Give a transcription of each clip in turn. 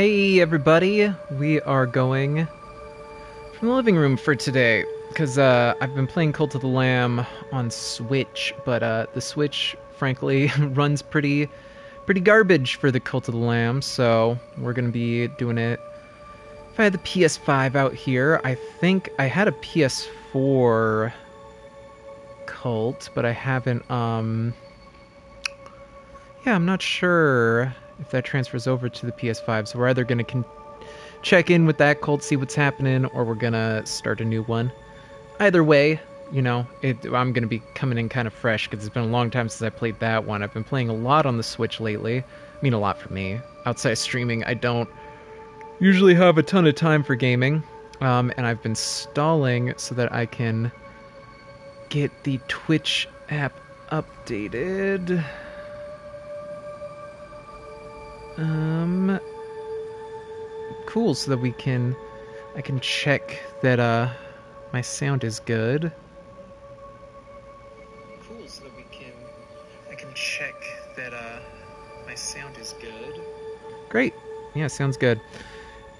Hey everybody, we are going from the living room for today because uh, I've been playing Cult of the Lamb on Switch, but uh, the Switch, frankly, runs pretty pretty garbage for the Cult of the Lamb, so we're gonna be doing it. If I had the PS5 out here, I think I had a PS4 Cult, but I haven't. Um, yeah, I'm not sure that transfers over to the PS5. So we're either going to con- check in with that cult, see what's happening, or we're going to start a new one. Either way, you know, it, I'm going to be coming in kind of fresh because it's been a long time since I played that one. I've been playing a lot on the Switch lately. I mean, a lot for me. Outside streaming, I don't usually have a ton of time for gaming. Um, and I've been stalling so that I can get the Twitch app updated. Um, cool. So that we can, I can check that uh, my sound is good. Cool. So that we can, I can check that uh, my sound is good. Great. Yeah, sounds good.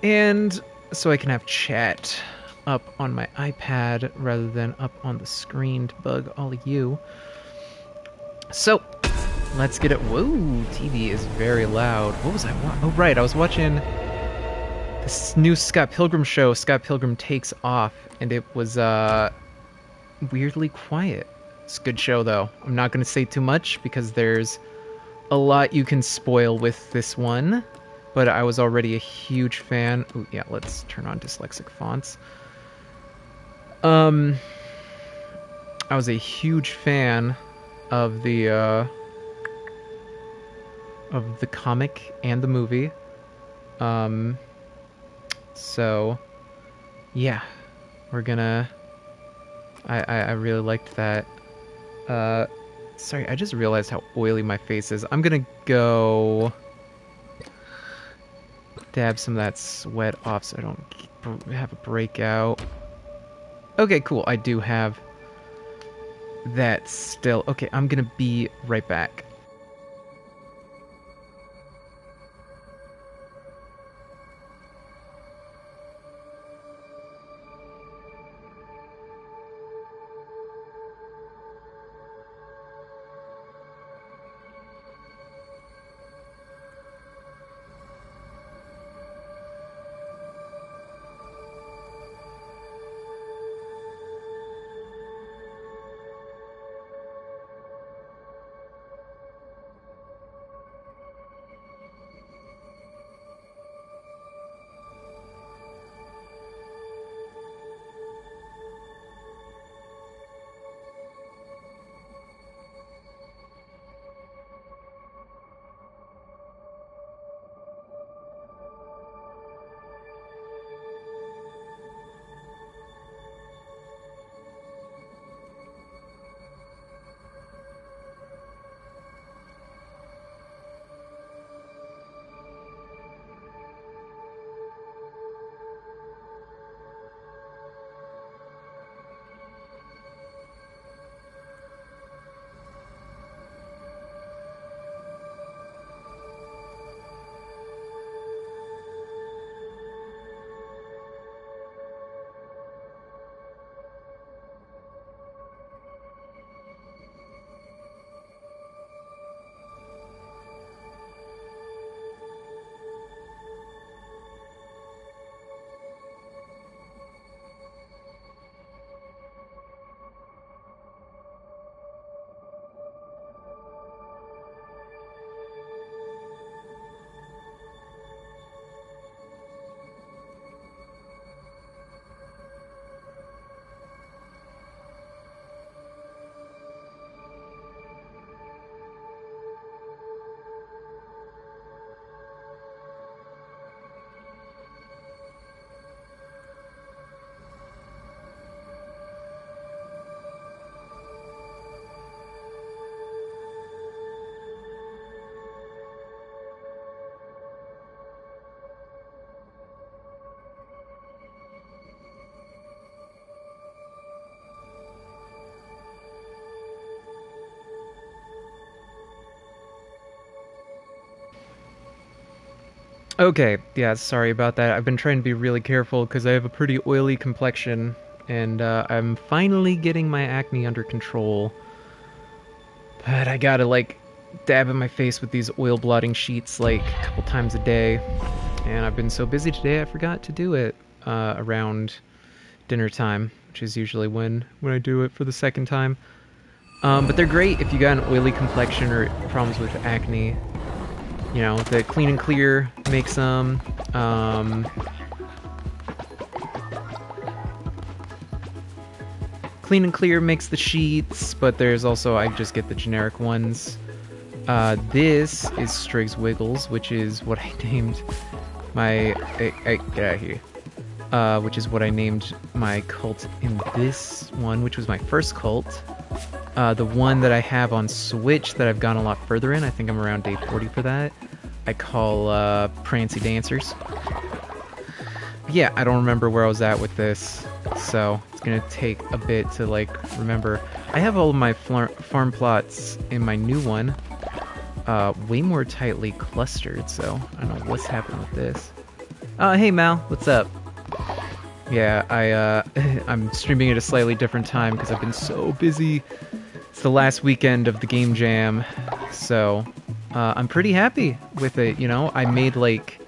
And so I can have chat up on my iPad rather than up on the screen to bug all of you. So, let's get it. Whoa, TV is very loud. What was I watching? Oh, right, I was watching this new Scott Pilgrim show, Scott Pilgrim Takes Off, and it was uh, weirdly quiet. It's a good show, though. I'm not going to say too much because there's a lot you can spoil with this one, but I was already a huge fan. Ooh, yeah, let's turn on dyslexic fonts. Um, I was a huge fan of the uh, of the comic and the movie. Um, so yeah, we're gonna. I, I I really liked that. Uh, sorry, I just realized how oily my face is. I'm gonna go dab some of that sweat off so I don't have a breakout. Okay, cool. I do have that still. Okay, I'm gonna be right back. Okay, yeah, sorry about that. I've been trying to be really careful because I have a pretty oily complexion, and uh, I'm finally getting my acne under control. But I gotta, like, dab in my face with these oil blotting sheets, like, a couple times a day. And I've been so busy today, I forgot to do it uh, around dinner time, which is usually when, when I do it for the second time. Um, but they're great if you got an oily complexion or problems with acne. You know, the Clean and Clear makes them. Um, Clean and Clear makes the sheets, but there's also, I just get the generic ones. Uh, this is Strig's Wiggles, which is what I named my... I, I, get out of here. Uh, which is what I named my cult in this one, which was my first cult. Uh, the one that I have on Switch that I've gone a lot further in, I think I'm around day 40 for that, I call uh, Prancy Dancers. Yeah, I don't remember where I was at with this, so it's gonna take a bit to like remember. I have all of my farm plots in my new one, uh, way more tightly clustered, so I don't know what's happening with this. Uh, hey Mal, what's up? Yeah, I, uh, I'm streaming at a slightly different time because I've been so busy it's the last weekend of the game jam, so uh, I'm pretty happy with it. You know, I made like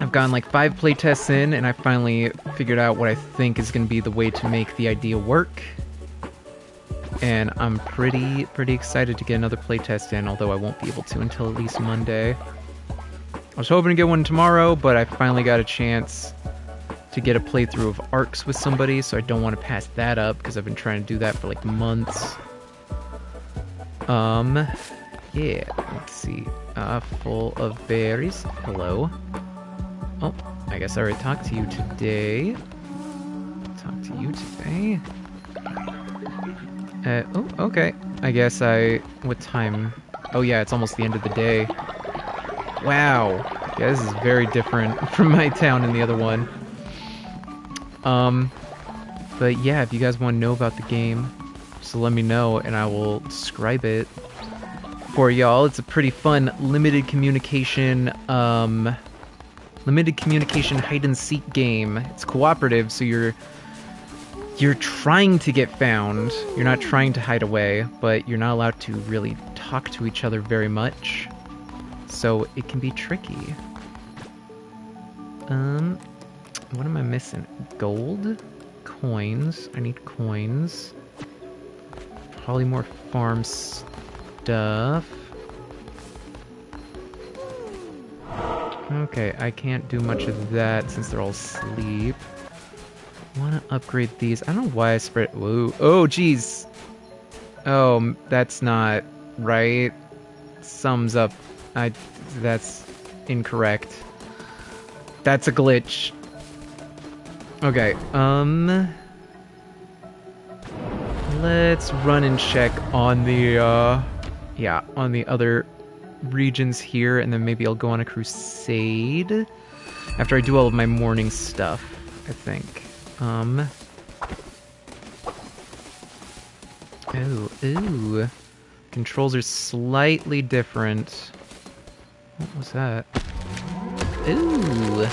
I've gone like five playtests in, and I finally figured out what I think is going to be the way to make the idea work. And I'm pretty pretty excited to get another playtest in, although I won't be able to until at least Monday. I was hoping to get one tomorrow, but I finally got a chance to get a playthrough of Arcs with somebody, so I don't want to pass that up because I've been trying to do that for like months. Um, yeah, let's see. Uh, full of berries. Hello. Oh, I guess I already talked to you today. Talk to you today. Uh, oh, okay. I guess I... What time? Oh yeah, it's almost the end of the day. Wow. Yeah, this is very different from my town and the other one. Um, but yeah, if you guys want to know about the game, so let me know and I will describe it for y'all. It's a pretty fun limited communication, um, limited communication hide and seek game. It's cooperative, so you're you're trying to get found. You're not trying to hide away, but you're not allowed to really talk to each other very much. So it can be tricky. Um, what am I missing? Gold? Coins. I need coins. Probably more farm stuff. Okay, I can't do much of that since they're all asleep. Want to upgrade these. I don't know why I spread... Whoa. Oh, jeez. Oh, that's not right. Sums up. I... That's incorrect. That's a glitch. Okay, um... Let's run and check on the, uh... Yeah, on the other regions here, and then maybe I'll go on a crusade after I do all of my morning stuff, I think. Um... Ooh, ooh. Controls are slightly different. What was that? Ooh,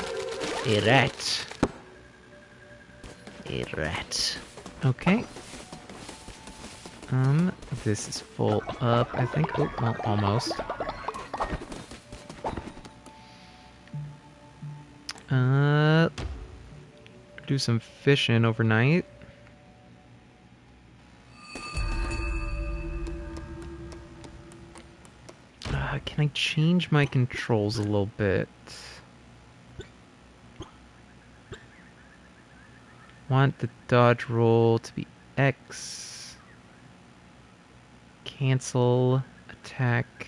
a rat a rat. Okay. Um, this is full up, I think. Oh, well, almost. Uh, do some fishing overnight. Uh, can I change my controls a little bit? Want the dodge roll to be X. Cancel attack.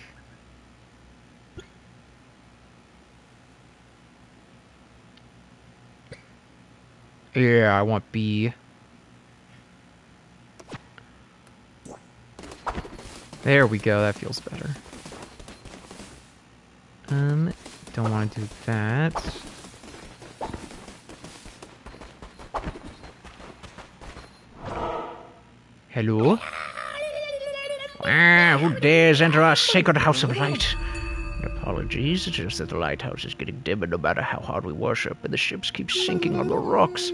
Yeah, I want B. There we go, that feels better. Um, don't want to do that. Hello? Ah, who dares enter our sacred house of light? Apologies. It's just that the lighthouse is getting dimmer no matter how hard we worship, and the ships keep sinking on the rocks.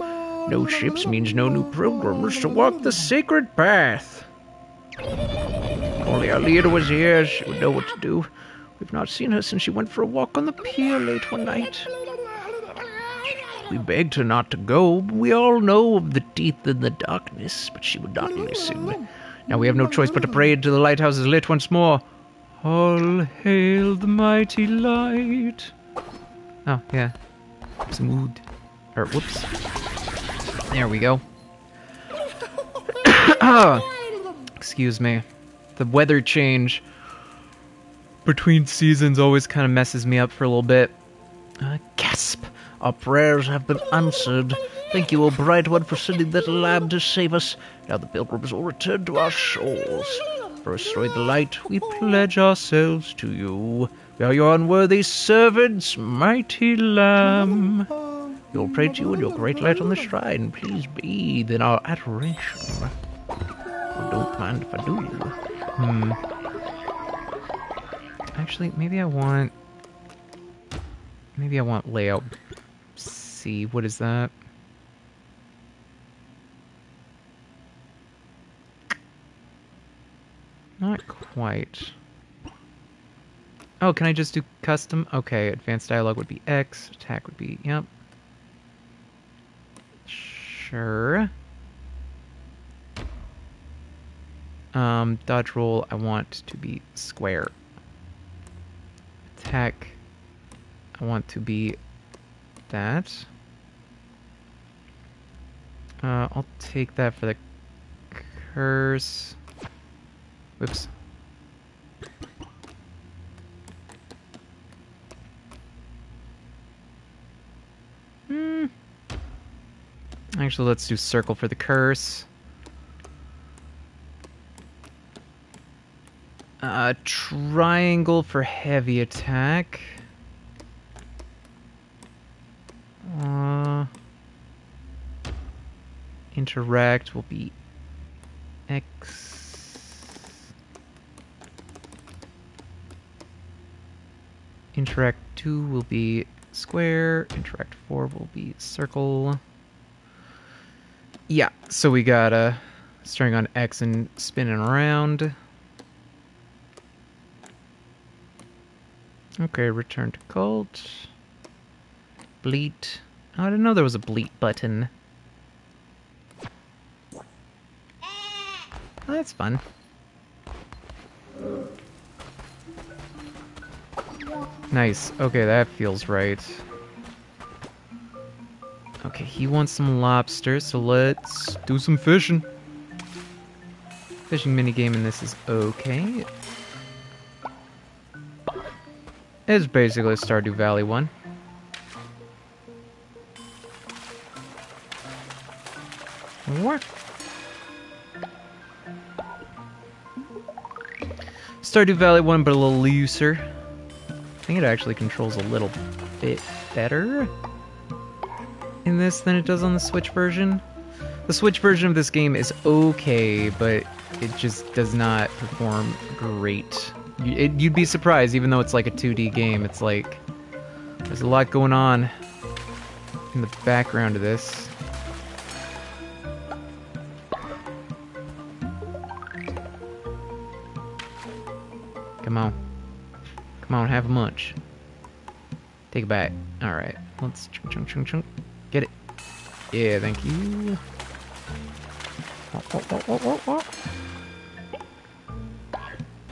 No ships means no new pilgrims to walk the sacred path. If only our leader was here, she would know what to do. We've not seen her since she went for a walk on the pier late one night. We begged her not to go. We all know of the teeth in the darkness, but she would not listen. Now we have no choice but to pray until the lighthouse is lit once more. All hail the mighty light. Oh, yeah. Smooth. Or, whoops. There we go. excuse me. The weather change between seasons always kind of messes me up for a little bit. Uh, gasp! Our prayers have been answered. Thank you, O Bright One, for sending that lamb to save us. Now the pilgrims will return to our shores. For restoring the light, we pledge ourselves to you. We are your unworthy servants, mighty lamb. We will pray to you in your great light on the shrine. Please bathe in our adoration. Oh, don't mind if I do. Hmm. Actually, maybe I want... Maybe I want layout C. What is that? Not quite. Oh, can I just do custom? Okay, advanced dialogue would be X, attack would be, yep. Sure. Um, dodge roll, I want to be square. Attack, I want to be that. Uh, I'll take that for the curse. Whoops. Hmm. Actually, let's do circle for the curse. Uh, triangle for heavy attack. Uh, interact will be X. Interact 2 will be square. Interact 4 will be circle. Yeah, so we got a starting on X and spinning around. Okay, return to cult. Bleat. Oh, I didn't know there was a bleat button. Oh, that's fun. Nice. Okay, that feels right. Okay, he wants some lobster, so let's do some fishing. Fishing minigame in this is okay. It's basically a Stardew Valley 1. Stardew Valley 1, but a little looser. I think it actually controls a little bit better in this than it does on the Switch version. The Switch version of this game is okay, but it just does not perform great. You'd be surprised, even though it's like a 2D game, it's like there's a lot going on in the background of this. Come on. Come on, have a munch. Take it back. Alright, let's chunk, chunk, chunk, chunk. Get it. Yeah, thank you. Oh, oh, oh,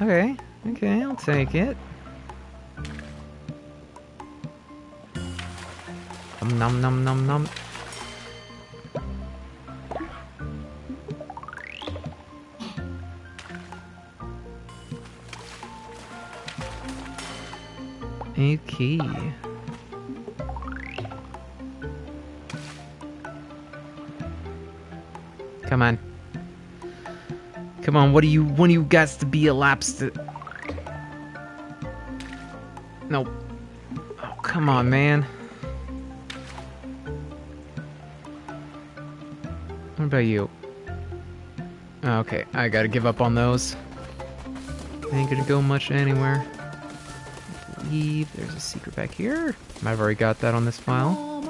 okay, okay, I'll take it. Nom nom nom nom nom. Okay. Come on. Come on, what do you want you guys to be elapsed? Nope. Oh, come on, man. What about you? Okay, I gotta give up on those. Ain't gonna go much anywhere. Believe there's a secret back here. I've already got that on this file.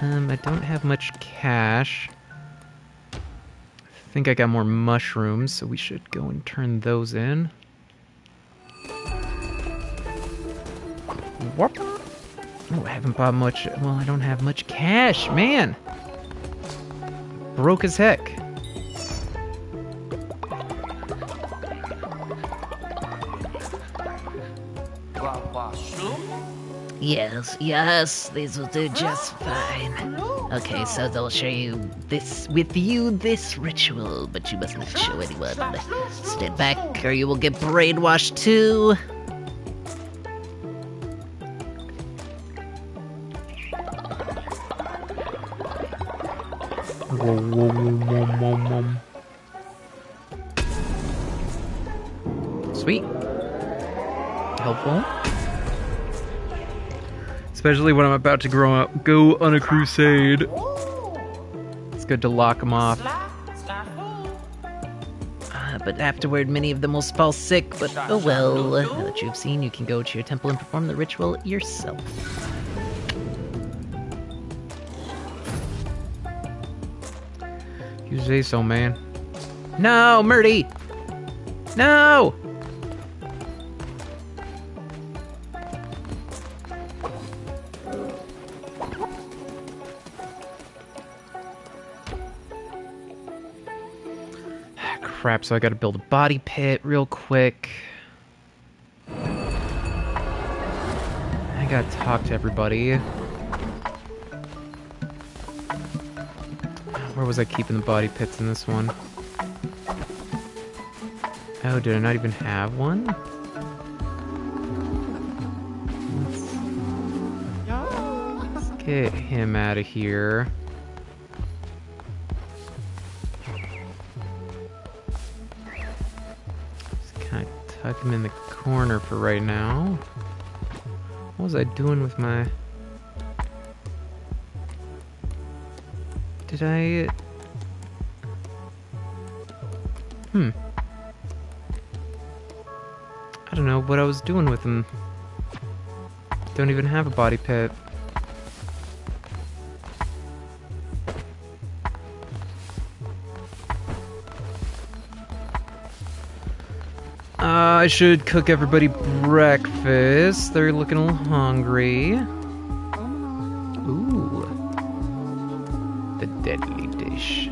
Um, I don't have much cash. I think I got more mushrooms, so we should go and turn those in. Whoop. Oh, I haven't bought much. Well, I don't have much cash, man. Broke as heck. Yes, yes, these will do just fine. Okay, so they'll show you this with you this ritual, but you mustn't show anyone. Stand back, or you will get brainwashed too. Sweet. Helpful. Especially when I'm about to grow up, go on a crusade. It's good to lock them off. Uh, but afterward, many of them will fall sick, but oh well. Now that you've seen, you can go to your temple and perform the ritual yourself. You say so, man. No, Murdy! No! Crap, so I gotta build a body pit real quick. I gotta talk to everybody. Where was I keeping the body pits in this one? Oh, did I not even have one? Let's, let's get him out of here. Him in the corner for right now. What was I doing with my... Did I... Hmm. I don't know what I was doing with him. Don't even have a body pit. I should cook everybody breakfast. They're looking a little hungry. Ooh. The deadly dish.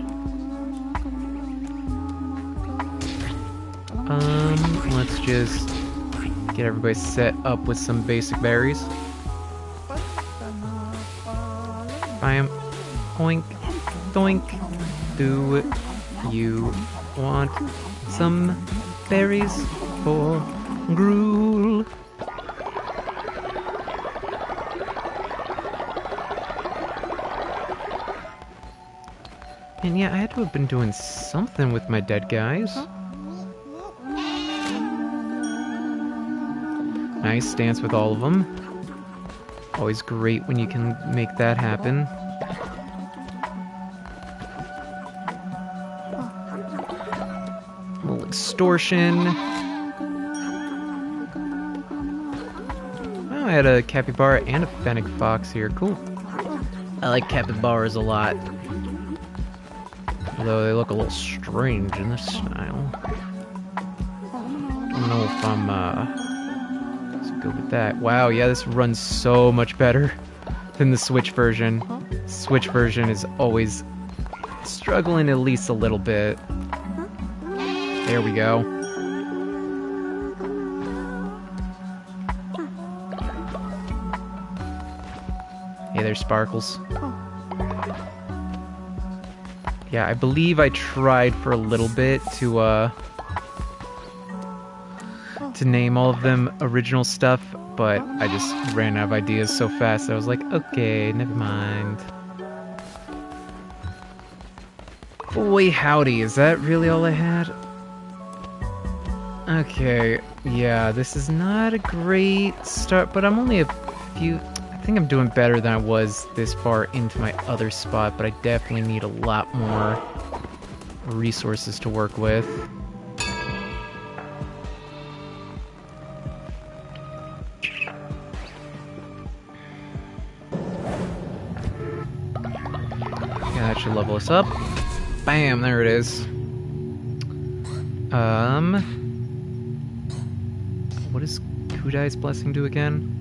Um, let's just get everybody set up with some basic berries. I am Oink. Doink. Do you want some berries for gruel? And yeah, I had to have been doing something with my dead guys. Nice dance with all of them. Always great when you can make that happen. Little extortion. Had a capybara and a fennec fox here. Cool. I like capybaras a lot. Although they look a little strange in this style. I don't know if I'm, uh... Let's go with that. Wow, yeah, this runs so much better than the Switch version. Switch version is always struggling at least a little bit. There we go. Sparkles. Yeah, I believe I tried for a little bit to uh to name all of them original stuff, but I just ran out of ideas so fast I was like, okay, never mind. Boy howdy, is that really all I had? Okay, yeah, this is not a great start, but I'm only a few think I'm doing better than I was this far into my other spot, but I definitely need a lot more resources to work with. Yeah, that should level us up. Bam, there it is. Um... What does Kudai's Blessing do again?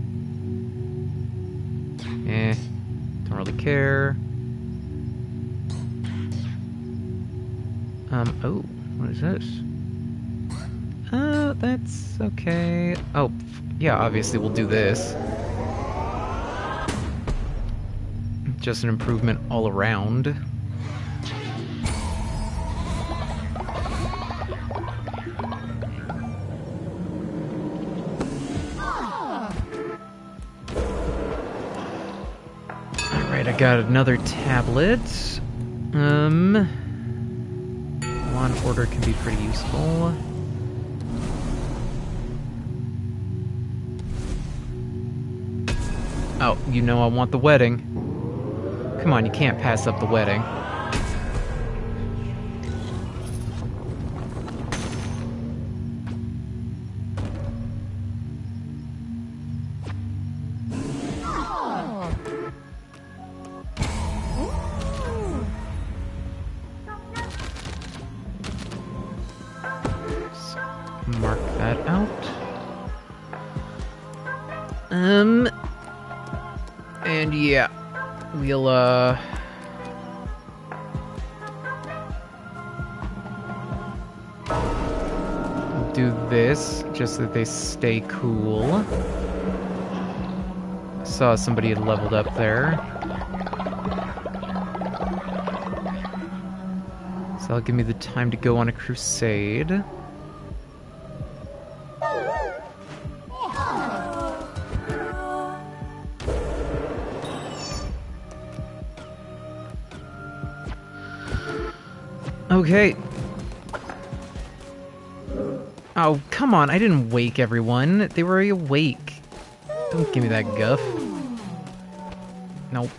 Care. Um, oh, what is this? Uh, that's okay. Oh, yeah, obviously we'll do this. Just an improvement all around. Got another tablet. Um, and order can be pretty useful. Oh, you know I want the wedding. Come on, you can't pass up the wedding. They stay cool. Saw somebody had leveled up there. So that'll give me the time to go on a crusade. Okay. Oh, come on. I didn't wake everyone. They were awake. Don't give me that guff. Nope.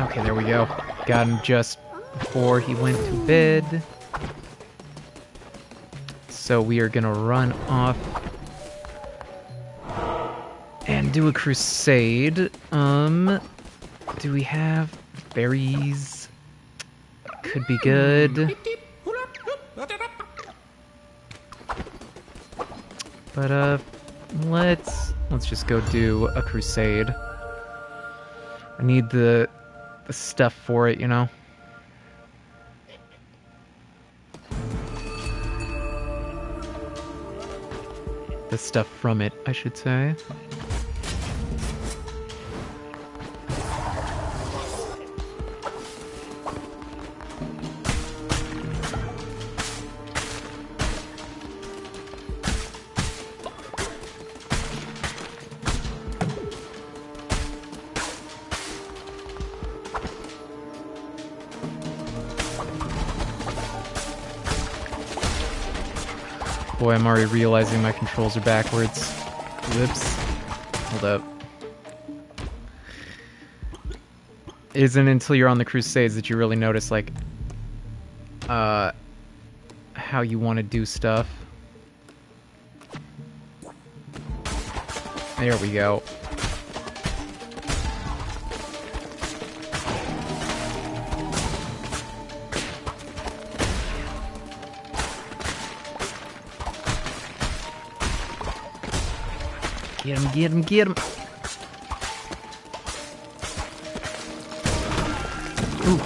Okay, there we go. Got him just before he went to bed. So we are gonna run off and do a crusade. Um, do we have berries? Could be good. But uh let's let's just go do a crusade. I need the the stuff for it, you know. The stuff from it, I should say. Already realizing my controls are backwards. Whoops. Hold up. It isn't until you're on the Crusades that you really notice, like, uh, how you want to do stuff. There we go. Get him, get him. Ooh.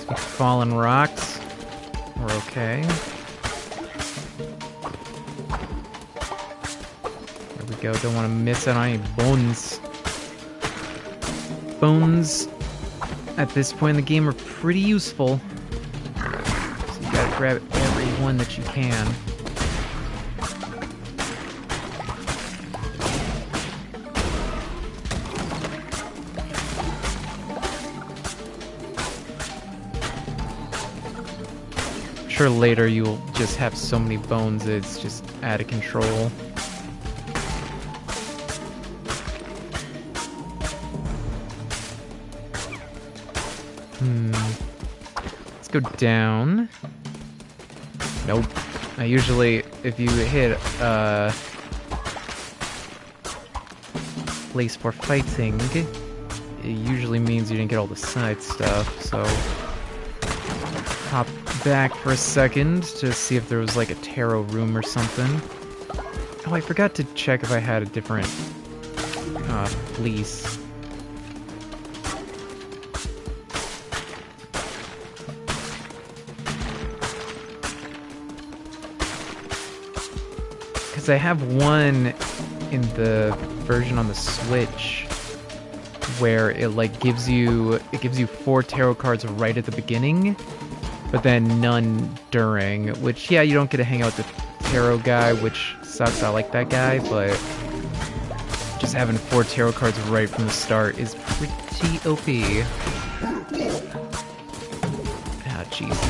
Some fallen rocks. We're okay. There we go. Don't want to miss out on any bones. Bones at this point in the game are pretty useful. So you gotta grab every one that you can. Sure later you'll just have so many bones it's just out of control. Hmm. Let's go down. Nope. I usually, if you hit uh place for fighting, it usually means you didn't get all the side stuff, so... Back for a second to see if there was like a tarot room or something. Oh, I forgot to check if I had a different uh, fleece. Because I have one in the version on the Switch where it like gives you it gives you four tarot cards right at the beginning but then none during which yeah you don't get to hang out with the tarot guy which sucks. I like that guy but just having four tarot cards right from the start is pretty op ah jeez.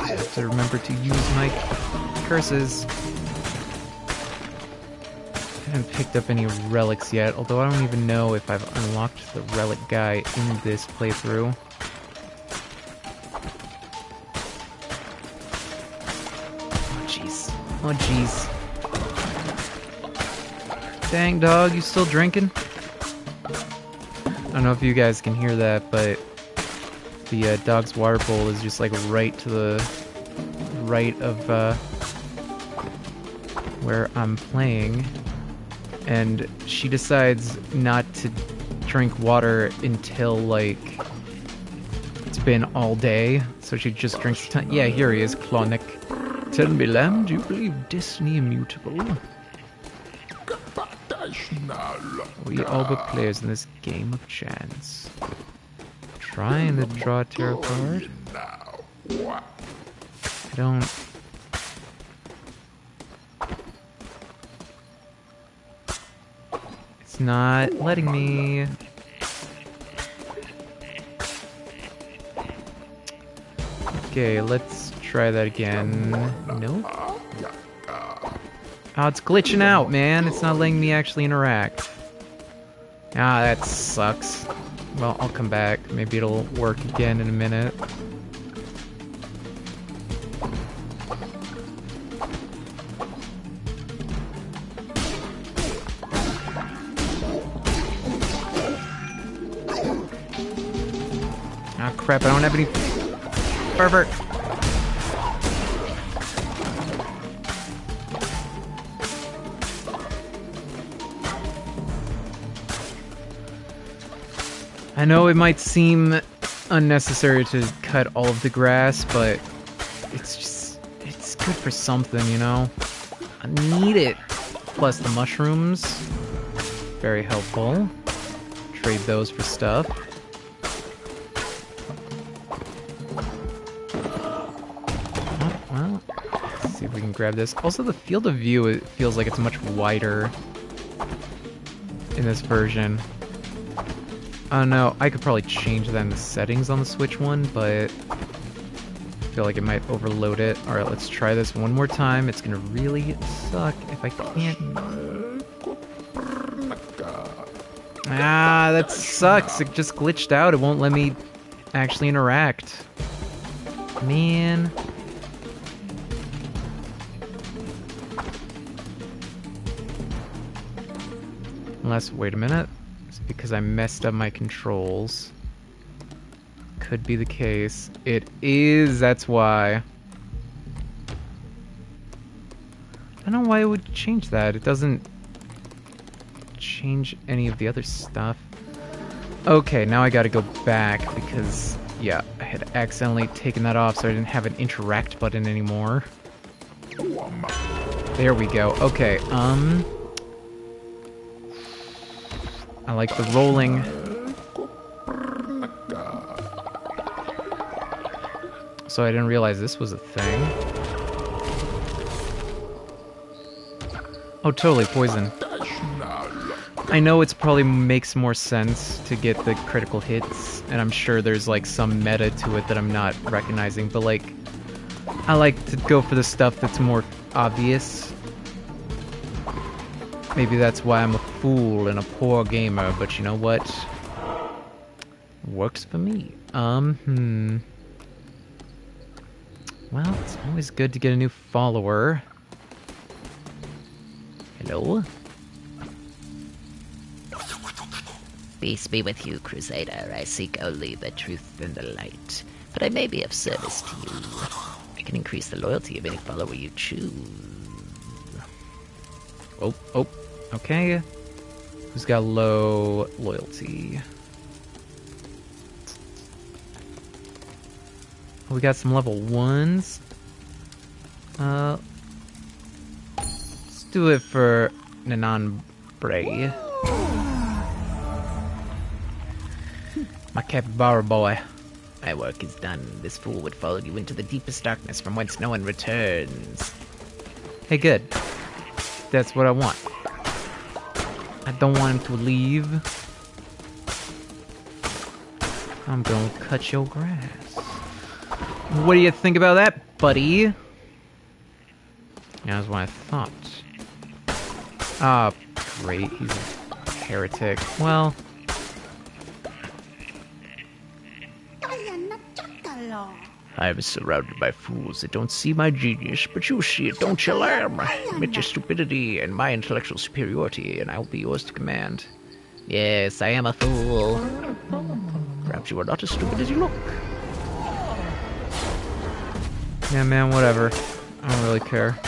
I have to remember to use my curses. Haven't picked up any relics yet, although I don't even know if I've unlocked the relic guy in this playthrough. Oh jeez. Dang dog, you still drinking? I don't know if you guys can hear that, but the uh, dog's water bowl is just like right to the right of uh, where I'm playing and she decides not to drink water until like it's been all day. So she just drinks. Yeah, here he is, Clauneck. Tell me, lamb, do you believe destiny immutable? We all but players in this game of chance. Trying to draw a tarot card. I don't It's not letting me. Okay, let's try that again. Nope. Oh, it's glitching out, man. It's not letting me actually interact. Ah, that sucks. Well, I'll come back. Maybe it'll work again in a minute. Ah, crap, I don't have any fervor. I know it might seem unnecessary to cut all of the grass, but it's just, it's good for something, you know? I need it. Plus the mushrooms, very helpful. Trade those for stuff. Well, see if we can grab this. Also, the field of view it feels like it's much wider in this version. I don't know. I could probably change that in the settings on the Switch one, but I feel like it might overload it. Alright, let's try this one more time. It's gonna really suck if I can't... Ah, that sucks. It just glitched out. It won't let me actually interact. Man. Unless, wait a minute. Because I messed up my controls. Could be the case. It is, that's why. I don't know why it would change that. It doesn't change any of the other stuff. Okay, now I gotta go back because, yeah, I had accidentally taken that off so I didn't have an interact button anymore. There we go. Okay, um... I like the rolling. So I didn't realize this was a thing. Oh, totally, poison. I know it's probably makes more sense to get the critical hits, and I'm sure there's like some meta to it that I'm not recognizing, but like, I like to go for the stuff that's more obvious Maybe that's why I'm a fool and a poor gamer, but you know what? Works for me. Um, hmm. Well, it's always good to get a new follower. Hello? Peace be with you, Crusader. I seek only the truth and the light. But I may be of service to you. I can increase the loyalty of any follower you choose. Oh, oh, okay. Who's got low loyalty? Oh, we got some level ones. Uh, let's do it for Nanan Bray. My capybara boy. My work is done. This fool would follow you into the deepest darkness from whence no one returns. Hey, good. That's what I want. I don't want him to leave. I'm gonna cut your grass. What do you think about that, buddy? That's what I thought. Ah, great. He's a heretic. Well, I am surrounded by fools that don't see my genius, but you see it, don't you, lamb? Admit your stupidity and my intellectual superiority, and I will be yours to command. Yes, I am a fool. Perhaps you are not as stupid as you look. yeah, man, whatever. I don't really care.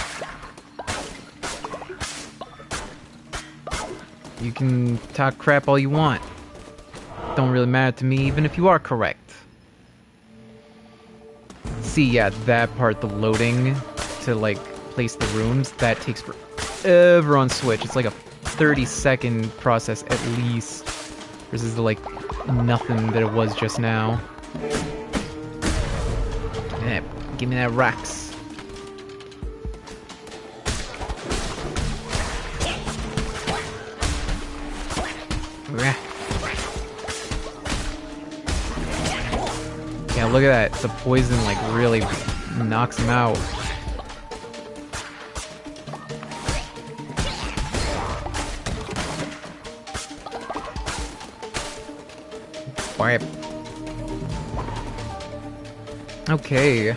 You can talk crap all you want. Don't really matter to me, even if you are correct. See, yeah, that part, the loading to like place the rooms, that takes forever on Switch. It's like a 30 second process at least, versus the like nothing that it was just now. Yeah, give me that Rex. Look at that. The poison like really knocks him out. Quiet. Okay.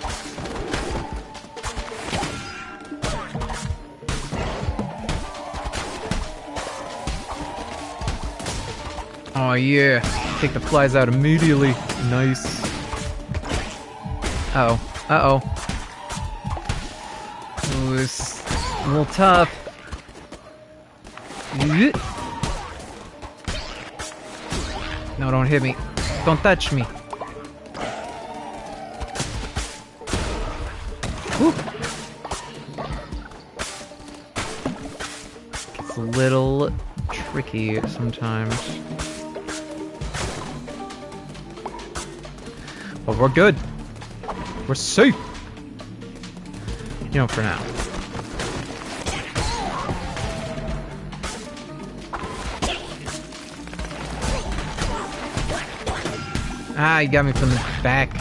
Oh yeah. Take the flies out immediately. Nice. Uh oh. Uh oh. Ooh, a little tough. No, don't hit me. Don't touch me. Whew. It's a little tricky sometimes. But we're good. We're safe. You know, for now. Ah, you got me from the back.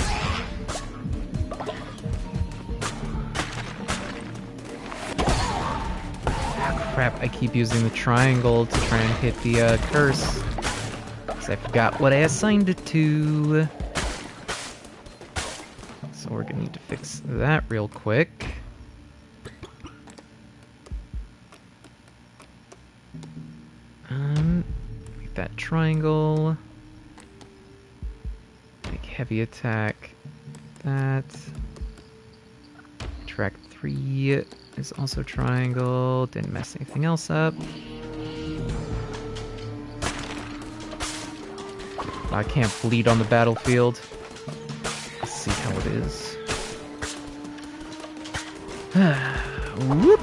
Ah, crap, I keep using the triangle to try and hit the uh, curse. Because I forgot what I assigned it to. That real quick. Um, make that triangle. Make heavy attack. That. Track three is also triangle. Didn't mess anything else up. I can't bleed on the battlefield. Let's see how it is. Whoop.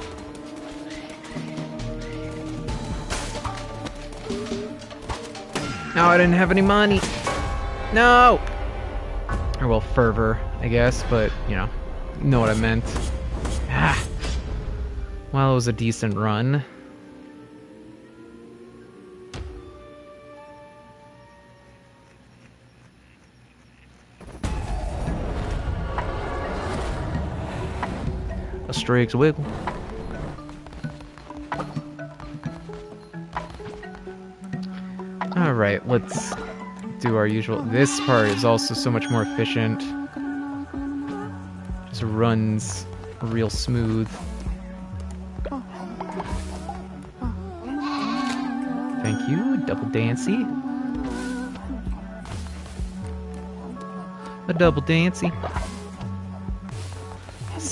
No, I didn't have any money. No! Or well, fervor, I guess, but, you know, know what I meant. Ah. Well, it was a decent run. Easter eggs wiggle. Alright, let's do our usual... This part is also so much more efficient. Just runs real smooth. Thank you, double dancy. A double dancy.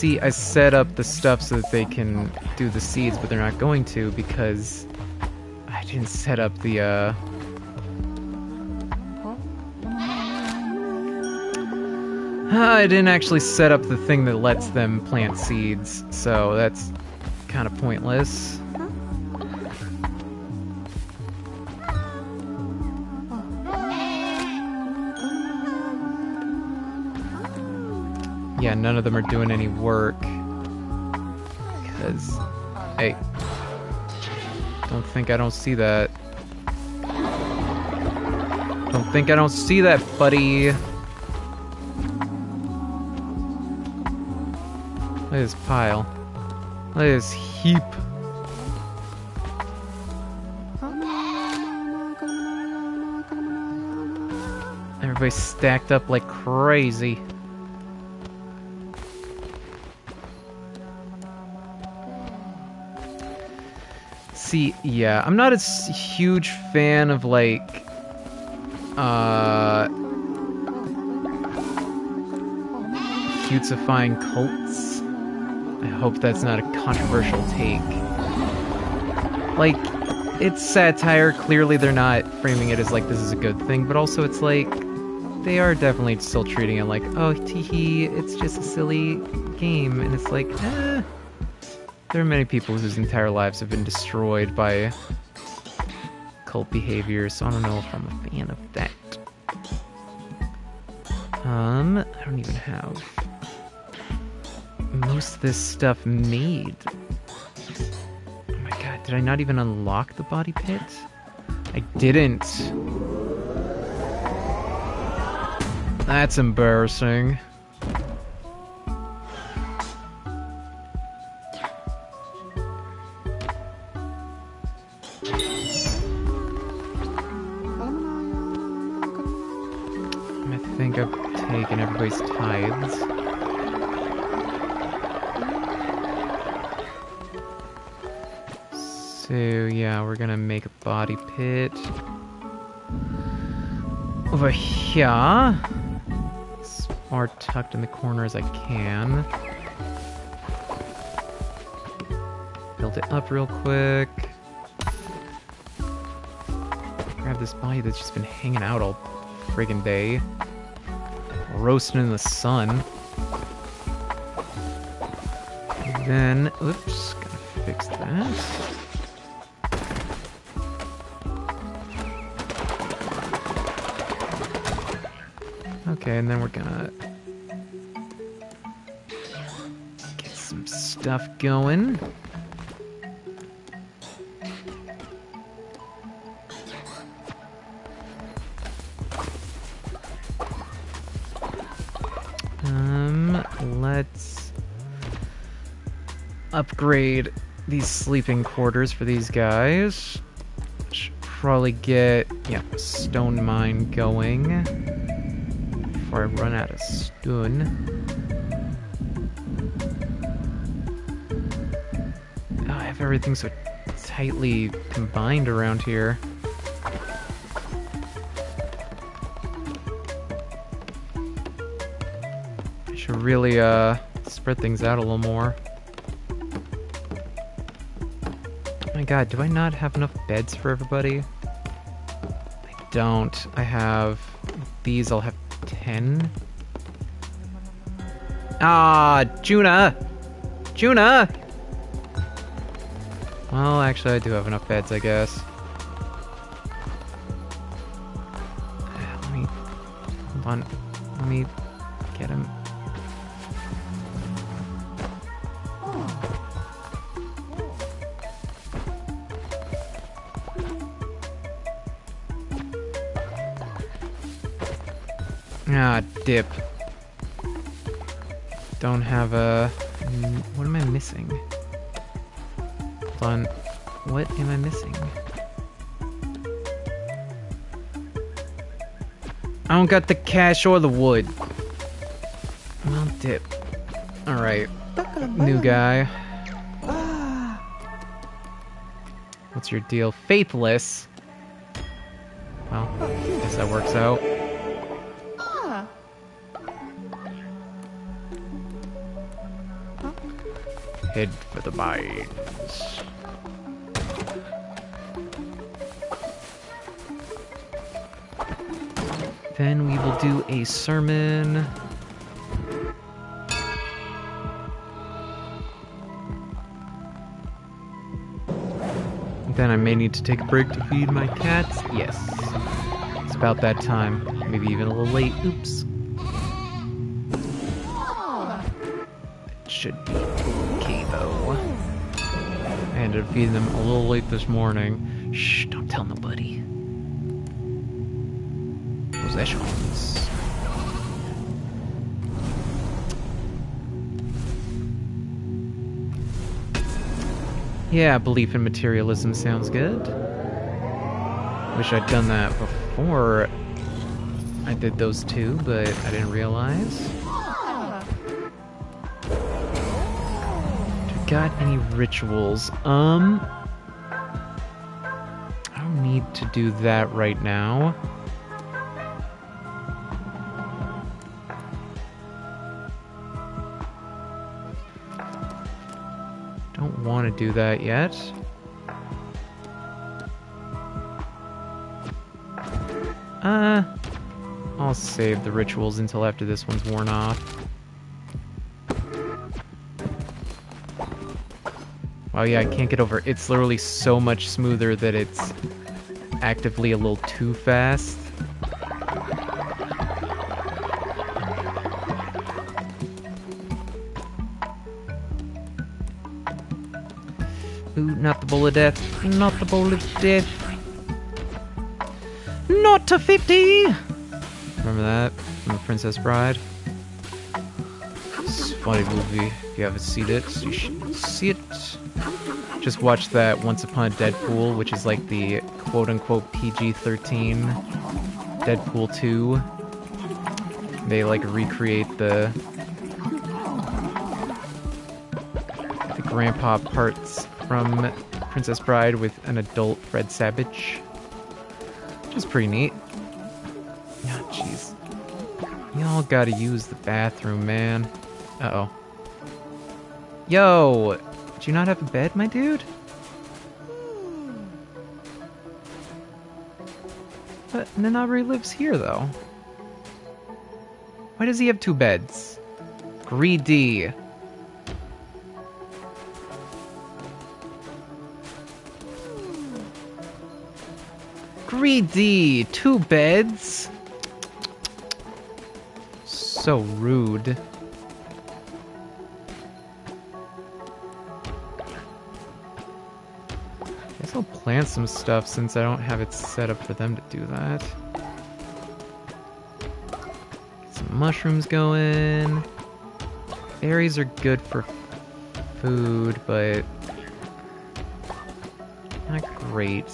See, I set up the stuff so that they can do the seeds, but they're not going to because I didn't set up the, uh... I didn't actually set up the thing that lets them plant seeds, so that's kind of pointless. None of them are doing any work. Because, hey, don't think I don't see that. Don't think I don't see that, buddy. Look at this pile. Look at this heap. Everybody's stacked up like crazy. See, yeah, I'm not a huge fan of like, uh, cutesifying cults. I hope that's not a controversial take. Like, it's satire. Clearly, they're not framing it as like this is a good thing, but also it's like they are definitely still treating it like, oh, teehee, it's just a silly game, and it's like, eh. There are many people whose entire lives have been destroyed by cult behavior, so I don't know if I'm a fan of that. Um, I don't even have most of this stuff made. Oh my god, did I not even unlock the body pit? I didn't. That's embarrassing. Pit over here. As far tucked in the corner as I can. Build it up real quick. Grab this body that's just been hanging out all friggin' day. Roasting in the sun. And then, oops, gotta fix that. Okay, and then we're gonna get some stuff going. Um, let's upgrade these sleeping quarters for these guys. Should probably get, yeah, stone mine going run out of stone. Oh, I have everything so tightly combined around here. I should really uh spread things out a little more. Oh my god, do I not have enough beds for everybody? I don't. I have these, I'll have 10. Ah, Juna! Juna! Well, actually, I do have enough beds, I guess. Dip. Don't have a. mm, What am I missing? Hold on. What am I missing? I don't got the cash or the wood. Well, dip. Alright. New guy. What's your deal? Faithless. Well, guess that works out. Head for the mines. Then we will do a sermon. Then I may need to take a break to feed my cats. Yes. It's about that time. Maybe even a little late. Oops. It should be ended up feeding them a little late this morning. Shh, don't tell nobody. Possessions. Yeah, belief in materialism sounds good. Wish I'd done that before I did those two, but I didn't realize. Got any rituals? Um, I don't need to do that right now. Don't want to do that yet. Uh, I'll save the rituals until after this one's worn off. Wow, yeah, I can't get over. it. It's literally so much smoother that it's actively a little too fast. Ooh, not the bowl of death. Not the bowl of death. Not to 50! Remember that from The Princess Bride? It's funny movie. If you haven't seen it, you should see it. Just watch that Once Upon a Deadpool, which is like the quote unquote PG 13 Deadpool 2. They like recreate the the grandpa parts from Princess Bride with an adult Fred Savage. Which is pretty neat. Oh, jeez. Y'all gotta use the bathroom, man. Uh oh. Yo! Do you not have a bed, my dude? But Nanabri lives here, though. Why does he have two beds? Greedy. Greedy! Two beds? So rude. Plant some stuff since I don't have it set up for them to do that. Get some mushrooms going. Berries are good for food, but not great.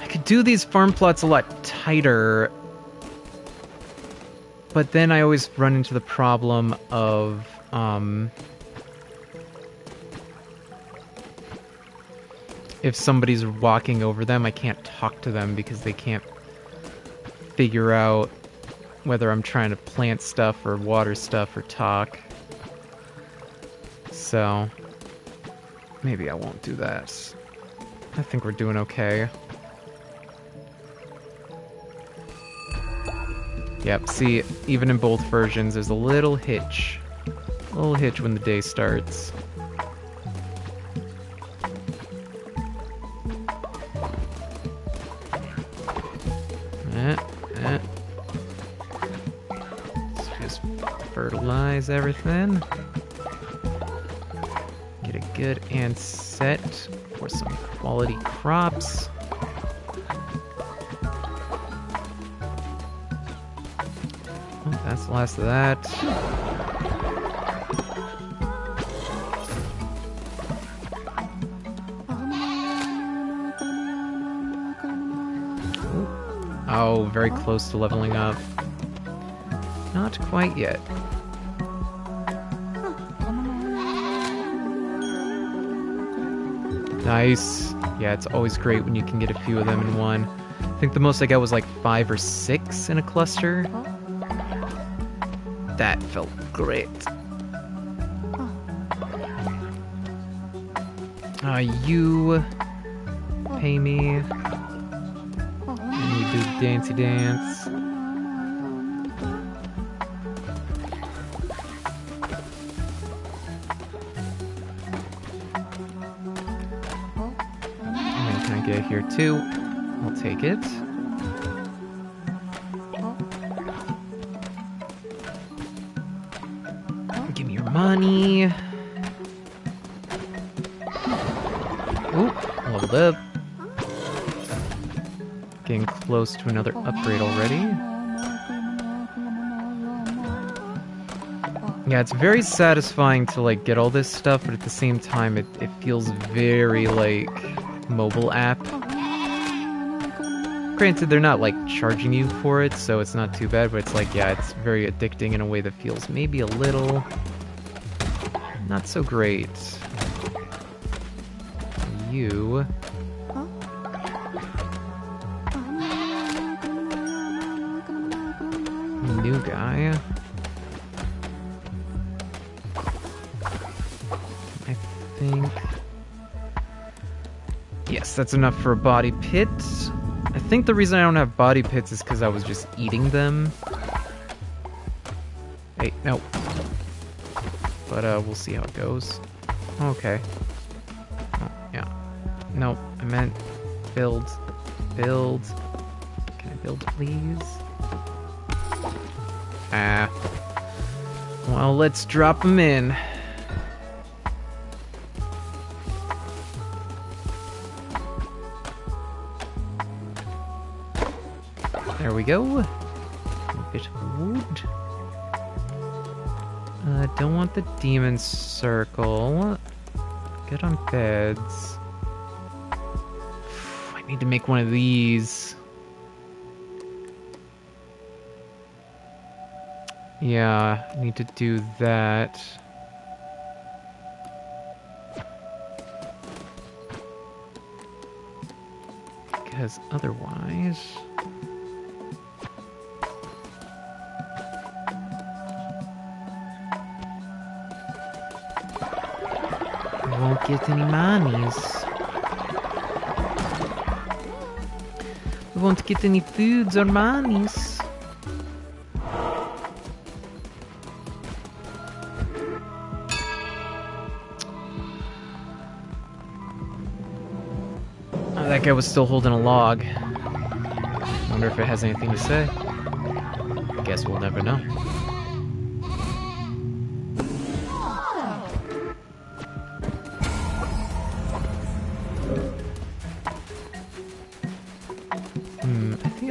I could do these farm plots a lot tighter, but then I always run into the problem of um, if somebody's walking over them, I can't talk to them because they can't figure out whether I'm trying to plant stuff or water stuff or talk. So maybe I won't do that. I think we're doing okay. Yep, see, even in both versions, there's a little hitch. A little hitch when the day starts. Eh, eh. Let's just fertilize everything. Get it good and set for some quality crops. That's the last of that. Oh, very close to leveling up. Not quite yet. Nice. Yeah, it's always great when you can get a few of them in one. I think the most I got was like five or six in a cluster. That felt great. Uh, you pay me. And we do dancey dance. And can I get here too? I'll take it. Close to another upgrade already. Yeah, it's very satisfying to like get all this stuff, but at the same time it, it feels very like mobile app. Granted, they're not like charging you for it, so it's not too bad, but it's like, yeah, it's very addicting in a way that feels maybe a little not so great. You. That's enough for a body pit. I think the reason I don't have body pits is because I was just eating them. Hey, no. But uh, we'll see how it goes. Okay. Oh, yeah. No, I meant build. Build. Can I build, please? Ah. Well, let's drop them in. Go. A bit of wood. Uh, don't want the demon circle. Get on beds. I need to make one of these. Yeah, I need to do that. Because otherwise... get any monies. We won't get any foods or monies. Oh, that guy was still holding a log. Wonder if it has anything to say. I guess we'll never know.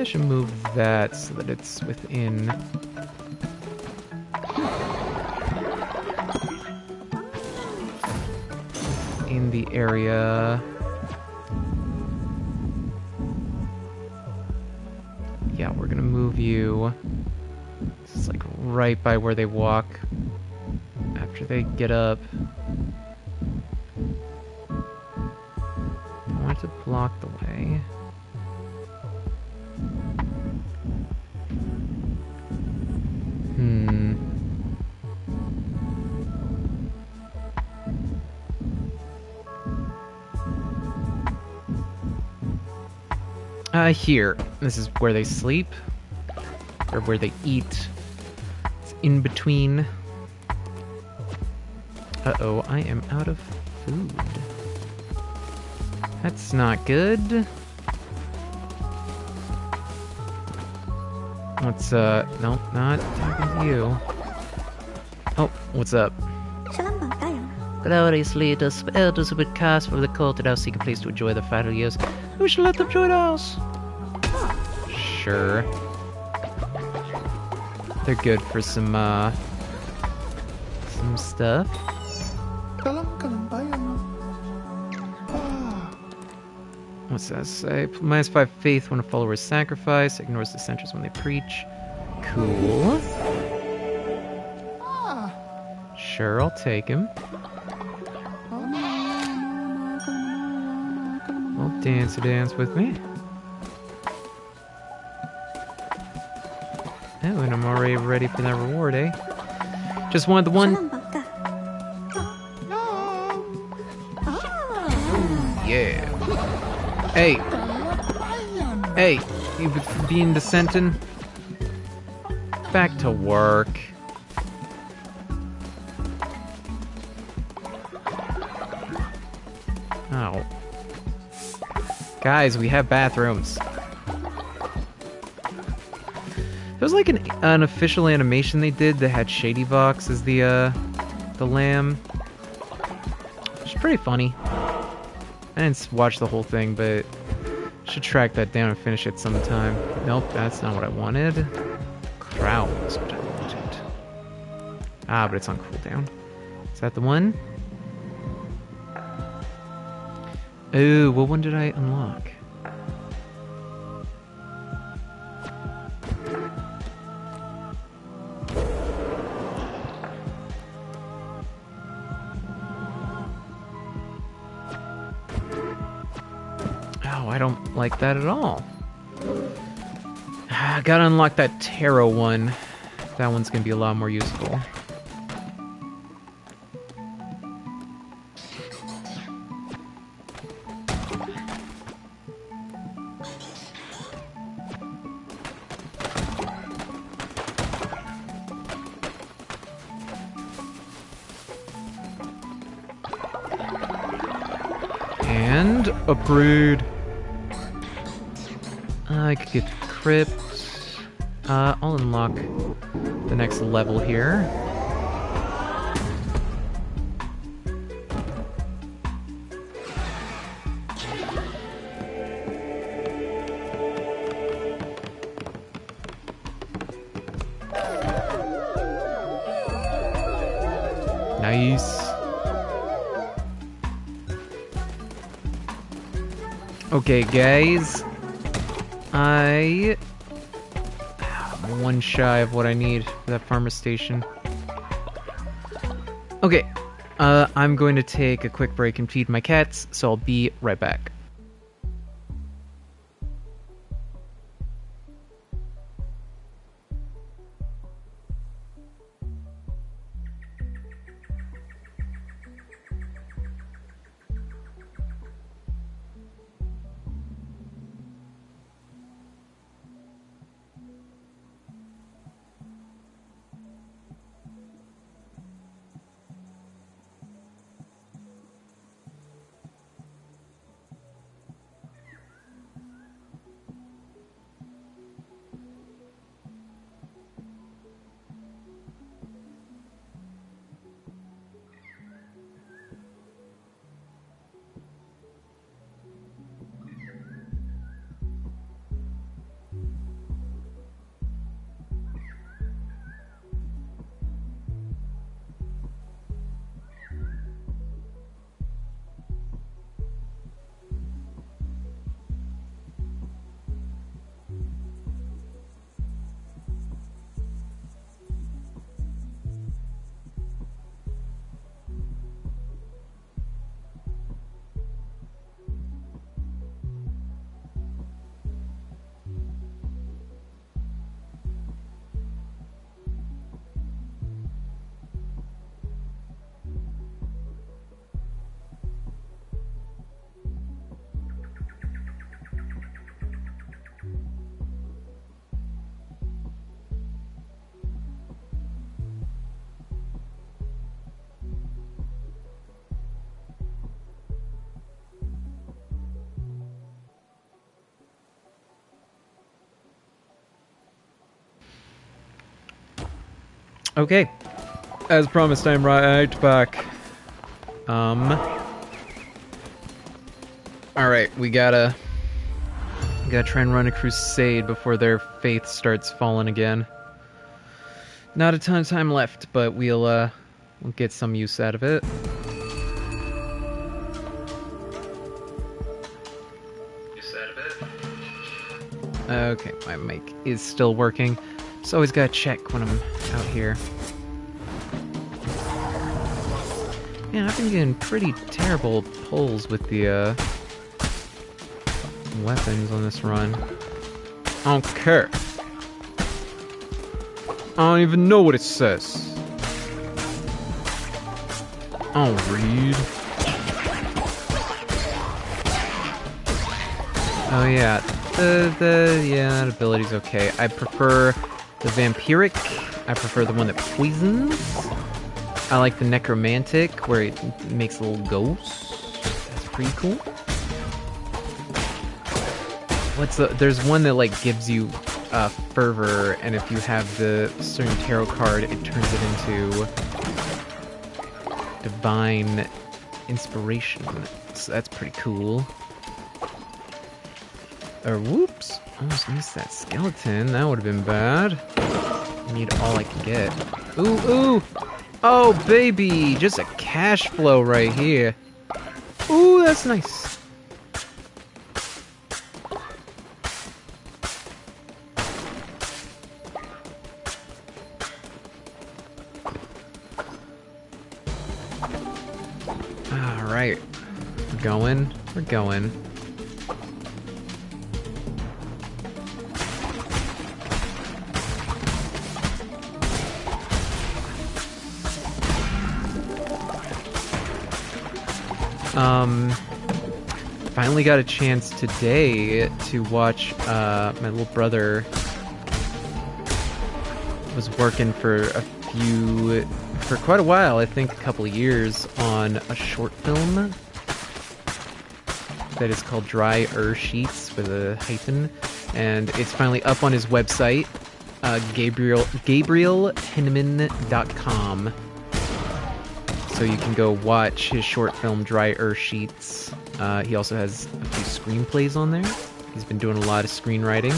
Should move that so that it's within. In the area. Yeah, we're gonna move you. This is like right by where they walk after they get up. I want to block the Uh, here. This is where they sleep. Or where they eat. It's in between. Uh-oh, I am out of food. That's not good. What's, uh, no, not talking to you. Oh, what's up? Gloriously, the elders would cast for the cult and now seek a place to enjoy the final years. We should let them join us. Sure. They're good for some, uh, some stuff. What's that say? Minus five faith when a follower is sacrificed. Ignores dissenters when they preach. Cool. Sure, I'll take him. Well, dance a dance with me. Oh, and I'm already ready for that reward, eh? Just wanted the one... Yeah. Hey. Hey, you being dissenting? Back to work. Oh. Guys, we have bathrooms. Was like an, an official animation they did that had Shady Vox as the uh the lamb. It's pretty funny. I didn't watch the whole thing, but should track that down and finish it sometime. Nope, that's not what I wanted. Crown is what I wanted. Ah, but it's on cooldown. Is that the one? Ooh, what one did I unlock? Like that at all. I gotta unlock that tarot one. That one's gonna be a lot more useful. And upgrade. I could get crypt. Uh, I'll unlock the next level here. Nice. Okay, guys. I am one shy of what I need for that farmer station. Okay, uh, I'm going to take a quick break and feed my cats, so I'll be right back. Okay. As promised, I'm right back. Um. Alright, we gotta. We gotta try and run a crusade before their faith starts falling again. Not a ton of time left, but we'll, uh. We'll get some use out of it. Okay, my mic is still working. So always gotta check when I'm out here. Man, I've been getting pretty terrible pulls with the uh, weapons on this run. I don't care. I don't even know what it says. I don't read. Oh yeah, the the yeah that ability's okay. I prefer the vampiric. I prefer the one that poisons. I like the necromantic where it makes little ghosts. That's pretty cool. What's the? There's one that like gives you uh, fervor, and if you have the certain tarot card, it turns it into divine inspiration. So that's pretty cool. Or whoops, almost missed that skeleton. That would have been bad. Need all I can get. Ooh, ooh! Oh, baby! Just a cash flow right here. Ooh, that's nice. Alright. We're going. We're going. Um, finally got a chance today to watch uh, my little brother was working for a few for quite a while, I think a couple years, on a short film that is called Dry Ur Sheets with a hyphen, and it's finally up on his website, uh, Gabriel GabrielHinneman.com. So you can go watch his short film Dryer Sheets. Uh, he also has a few screenplays on there. He's been doing a lot of screenwriting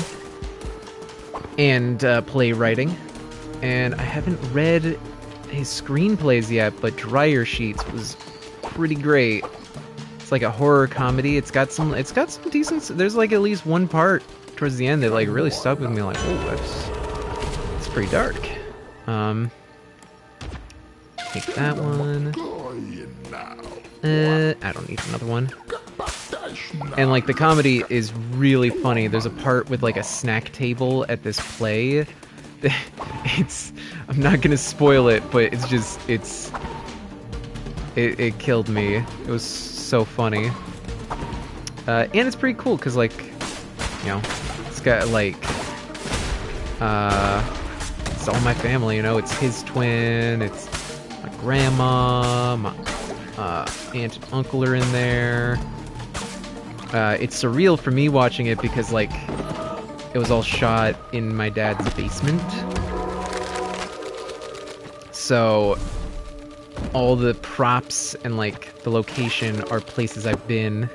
and uh, playwriting. And I haven't read his screenplays yet, but Dryer Sheets was pretty great. It's like a horror comedy. It's got some. It's got some decent. There's like at least one part towards the end that like really stuck with me. Like, oh, that's it's pretty dark. Um, take that one. Uh, I don't need another one. And like the comedy is really funny. There's a part with like a snack table at this play. It's I'm not gonna spoil it, but it's just it's it, it killed me. It was so funny. Uh, and it's pretty cool because like you know it's got like uh it's all my family. You know, it's his twin. It's grandma, my uh, aunt and uncle are in there. Uh, it's surreal for me watching it because like it was all shot in my dad's basement. So all the props and like the location are places I've been.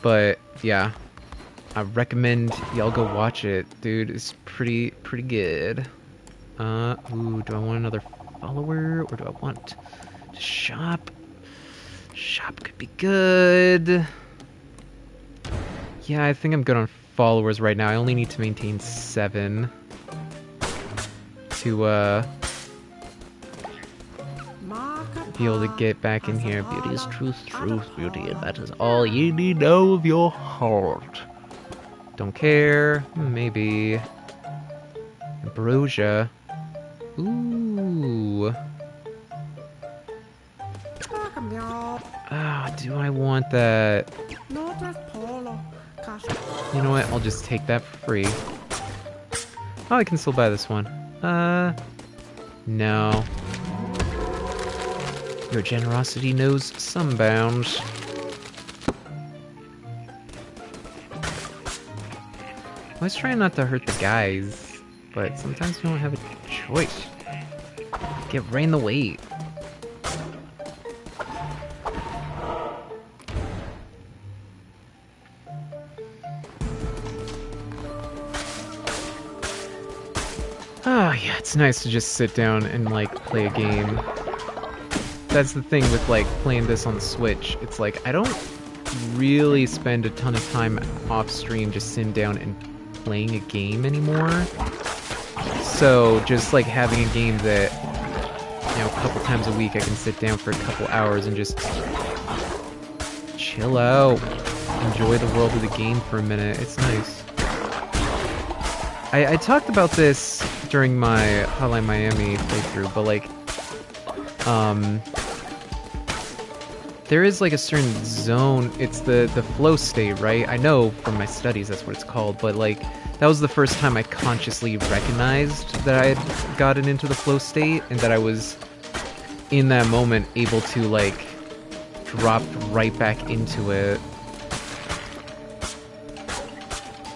But yeah, I recommend y'all go watch it, dude. It's pretty pretty good. Uh, ooh, do I want another follower or do I want to shop? Shop could be good. Yeah, I think I'm good on followers right now. I only need to maintain seven to uh be able to get back in here. Beauty is truth, truth, beauty, and that is all you need know of your heart. Don't care. Maybe. Ambrosia. Ooh. Ah, do I want that? You know what? I'll just take that for free. Oh, I can still buy this one. Uh, no. Your generosity knows some bounds. I was trying not to hurt the guys, but sometimes you don't have a choice. Get right in the way. Ah, yeah, it's nice to just sit down and like play a game. That's the thing with like playing this on the Switch. It's like I don't really spend a ton of time off stream just sitting down and playing a game anymore. So just like having a game that you know a couple times a week I can sit down for a couple hours and just chill out, enjoy the world of the game for a minute. It's nice. I, I talked about this during my Hotline Miami playthrough, but like, um, there is like a certain zone. It's the the flow state, right? I know from my studies that's what it's called, but like that was the first time I consciously recognized that I had gotten into the flow state and that I was in that moment able to like drop right back into it.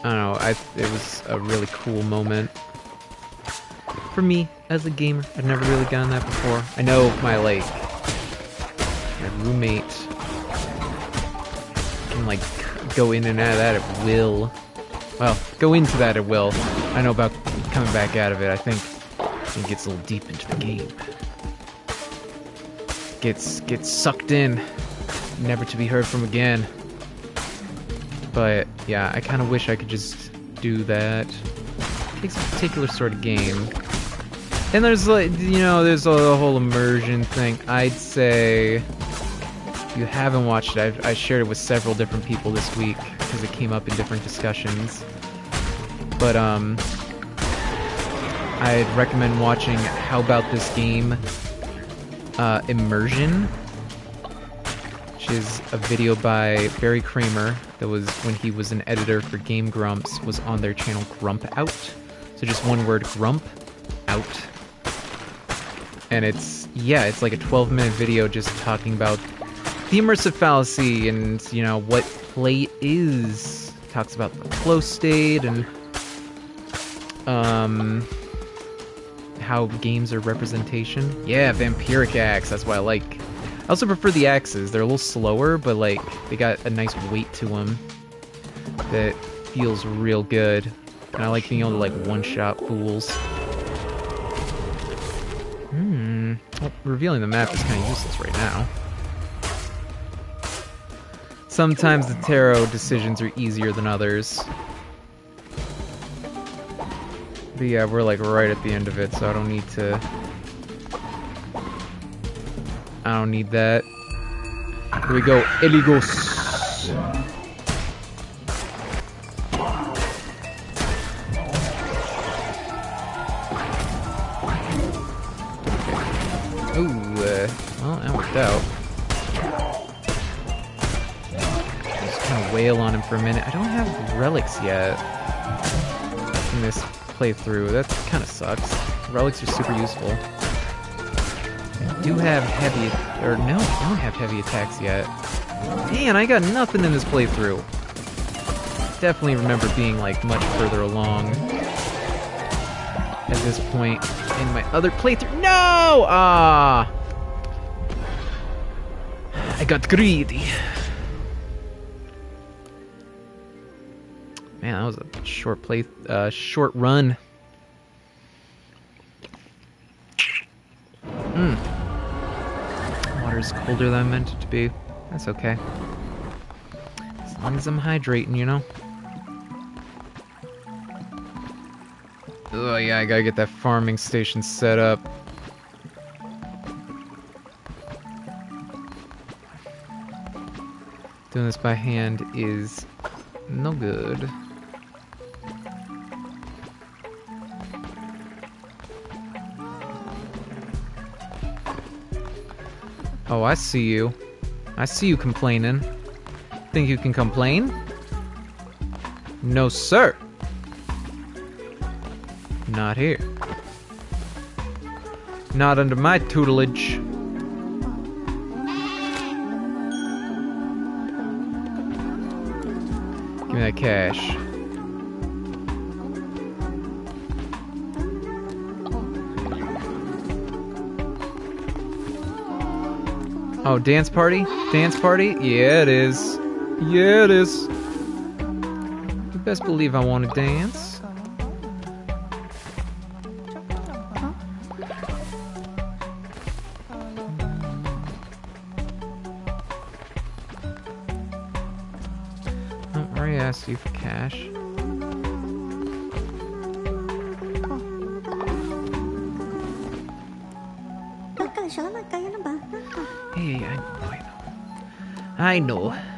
I don't know. I it was a really cool moment for me as a gamer. I've never really gotten that before. I know my like my roommate can like go in and out of that at will. Well, go into that at will. I know about coming back out of it. I think it gets a little deep into the game. Gets gets sucked in, never to be heard from again. But yeah, I kind of wish I could just do that. Takes a particular sort of game. And there's like, you know, there's a whole immersion thing. I'd say if you haven't watched it, I've, I shared it with several different people this week because it came up in different discussions. But um, I'd recommend watching How About This Game uh, Immersion, which is a video by Barry Kramer that was when he was an editor for Game Grumps, was on their channel Grump Out. So just one word, Grump Out. And it's, yeah, it's like a 12 minute video just talking about the immersive fallacy and, you know, what play is. Talks about the flow state and um how games are representation. Yeah, vampiric axe. That's why I like. I also prefer the axes. They're a little slower, but like they got a nice weight to them that feels real good. And I like being able to like one-shot fools. Hmm. Well, revealing the map is kind of useless right now. Sometimes the tarot decisions are easier than others. But yeah, we're like right at the end of it, so I don't need to... I don't need that. Here we go, Eligos. Ooh, uh, well, that worked out. Wail on him for a minute. I don't have relics yet in this playthrough. That kind of sucks. Relics are super useful. I do have heavy, or no, I don't have heavy attacks yet. Man, I got nothing in this playthrough. Definitely remember being like much further along at this point in my other playthrough. No! Ah! I got greedy. Man, that was a short play, uh, short run. Hmm. Water's colder than I meant it to be. That's okay. As long as I'm hydrating, you know? Oh yeah, I gotta get that farming station set up. Doing this by hand is no good. Oh, I see you. I see you complaining. Think you can complain? No, sir. Not here. Not under my tutelage. Give me that cash. Oh, dance party? Dance party? Yeah, it is. Yeah, it is. You best believe I want to dance. I know.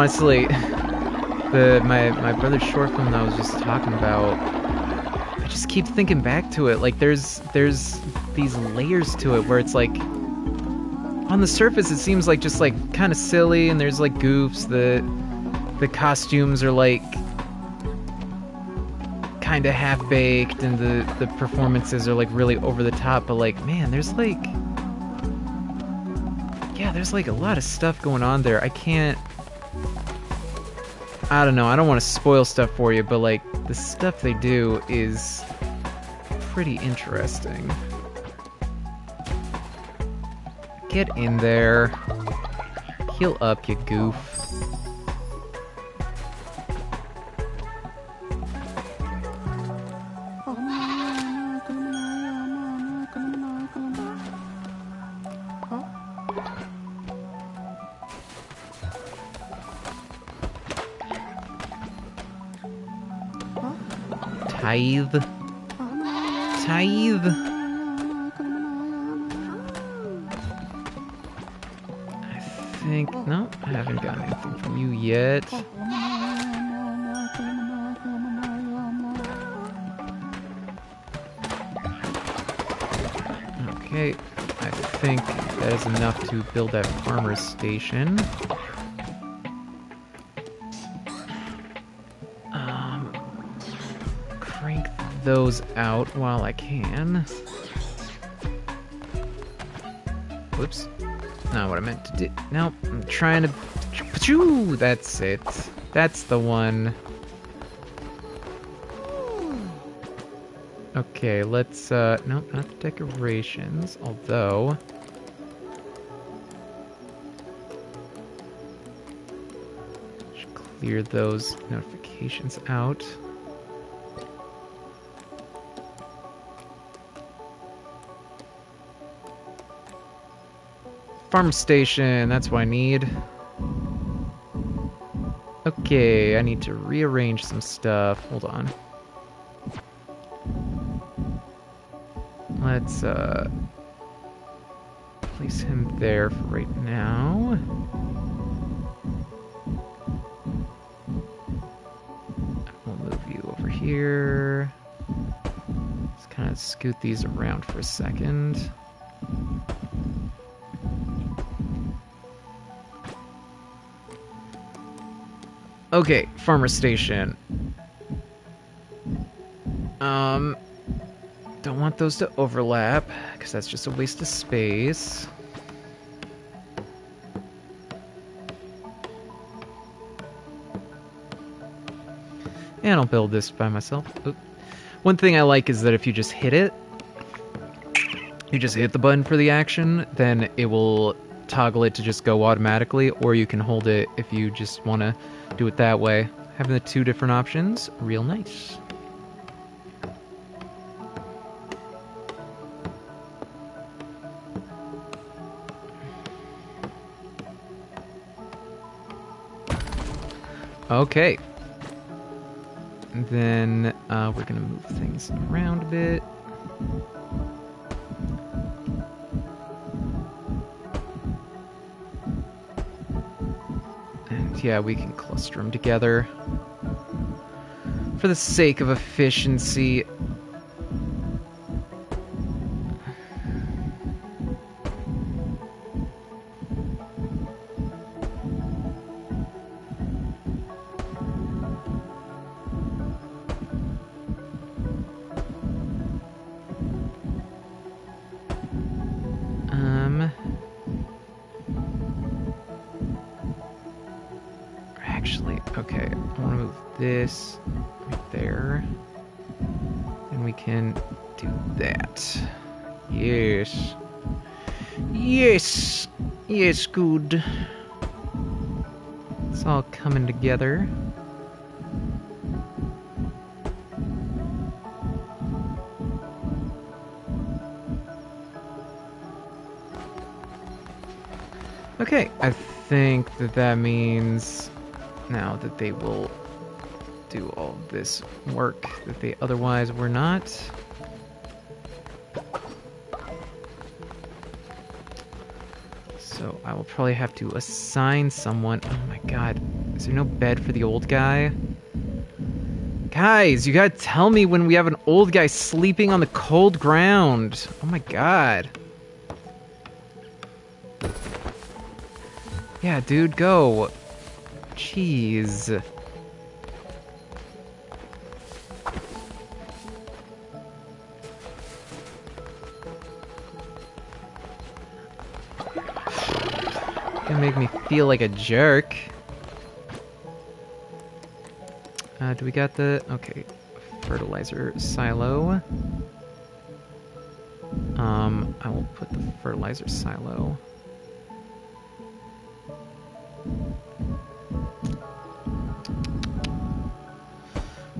Honestly the my my brother's short film that I was just talking about. I just keep thinking back to it. Like there's there's these layers to it where it's like on the surface it seems like just like kind of silly and there's like goofs. The the costumes are like kind of half baked and the the performances are like really over the top. But like man, there's like yeah, there's like a lot of stuff going on there. I can't. I don't know. I don't want to spoil stuff for you, but like the stuff they do is pretty interesting. Get in there. Heal up, you goof. Tithe. Tithe. I think. No, I haven't gotten anything from you yet. Okay, I think that is enough to build that farmer's station. Crank those out while I can. Whoops. Not what I meant to do. Nope, I'm trying to... That's it. That's the one. Okay, let's, uh, nope, not the decorations, although... Should clear those notifications out. Farm station, that's what I need. Okay, I need to rearrange some stuff. Hold on. Let's uh place him there for right now. We'll move you over here. Let's kind of scoot these around for a second. Okay, farmer station. Um, don't want those to overlap, because that's just a waste of space. And I'll build this by myself. Oop. One thing I like is that if you just hit it, you just hit the button for the action, then it will toggle it to just go automatically, or you can hold it if you just want to do it that way. Having the two different options, real nice. Okay. And then uh, we're gonna move things around a bit. Yeah, we can cluster them together. For the sake of efficiency. Good. It's all coming together. Okay, I think that that means now that they will do all this work that they otherwise were not. Will probably have to assign someone. Oh my god. Is there no bed for the old guy? Guys, you gotta tell me when we have an old guy sleeping on the cold ground. Oh my god. Yeah, dude, go. Jeez. Gonna make me feel like a jerk. Uh, do we got the... Okay. Fertilizer silo. Um, I will put the fertilizer silo.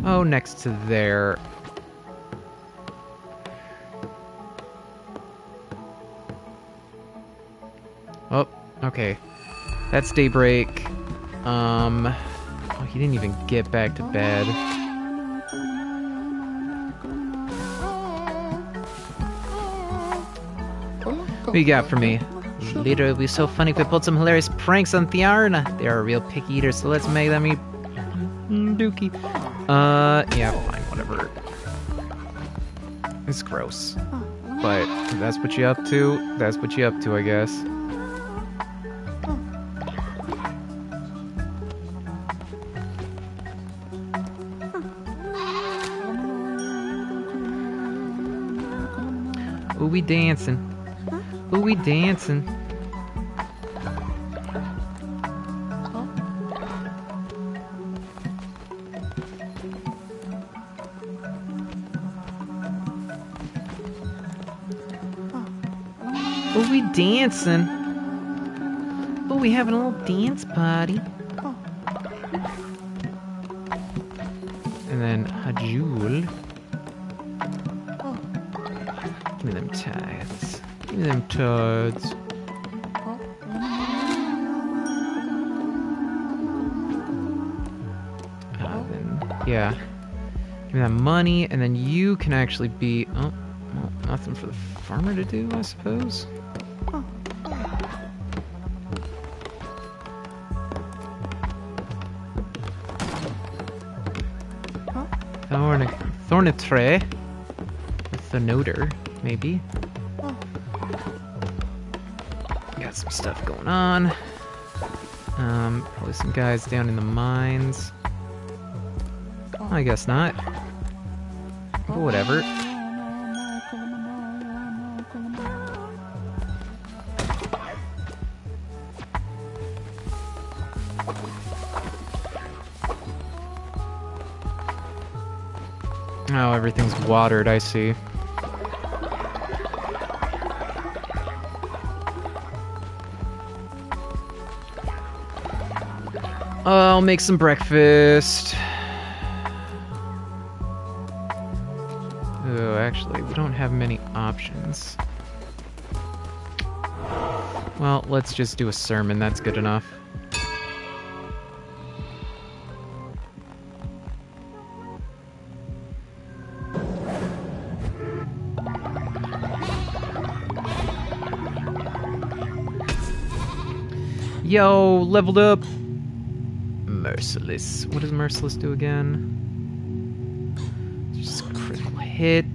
Oh, next to there. Okay. That's daybreak. Um, oh, he didn't even get back to bed. What you got for me? Later, it'll be so funny if we pulled some hilarious pranks on Thearna. They are a real picky eater, so let's make them eat dookie. Uh, yeah, fine, whatever. It's gross. But that's what you up to, that's what you up to, I guess. Dancing. Oh, we dancing. Oh, we having a little dance party. Turds. Uh, then, yeah. Give me that money, and then you can actually be. Oh, well, nothing for the farmer to do, I suppose. Thorn, Thornitre. With the noter, maybe. Stuff going on. Um, probably some guys down in the mines. I guess not. But whatever. Oh, everything's watered, I see. I'll make some breakfast. Oh, actually, we don't have many options. Well, let's just do a sermon, that's good enough. Yo, leveled up. Merciless. What does Merciless do again? Just critical hit.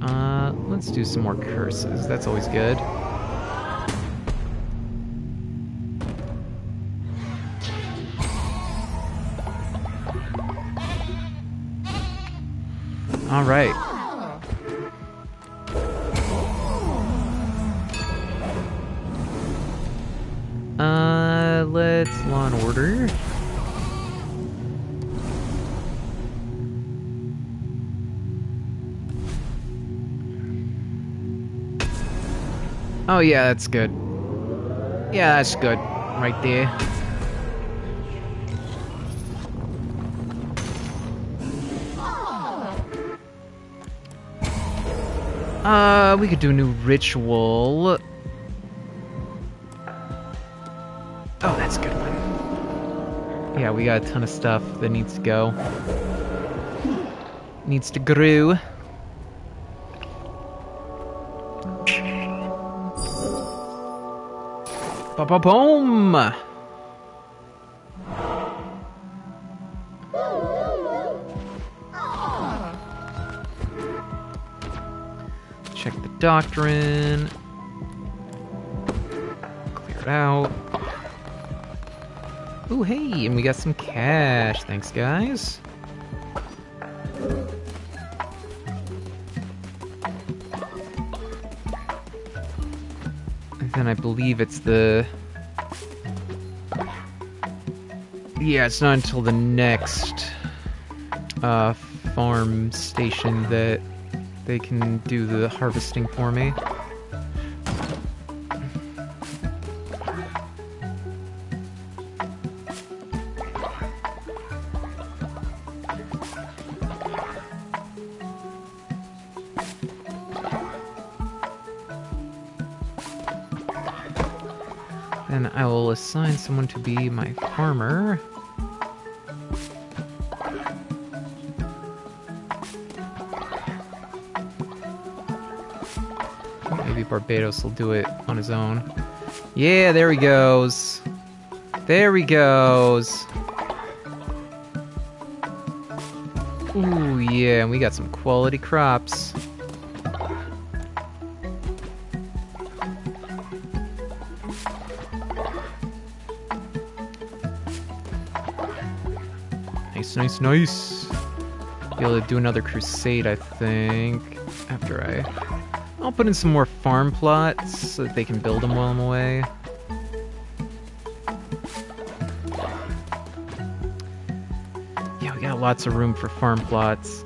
Uh, let's do some more curses. That's always good. All right. Oh yeah, that's good. Yeah, that's good. Right there. Uh, we could do a new ritual. Yeah, we got a ton of stuff that needs to go. Needs to grew. Ba ba boom! Check the doctrine. Clear it out. Ooh, hey, and we got some cash. Thanks, guys. And then I believe it's the. Yeah, it's not until the next uh, farm station that they can do the harvesting for me. Someone to be my farmer. Maybe Barbados will do it on his own. Yeah, there he goes. There he goes. Ooh, yeah, and we got some quality crops. Nice, nice. Be able to do another crusade, I think. After I, I'll put in some more farm plots so that they can build them while I'm away. Yeah, we got lots of room for farm plots.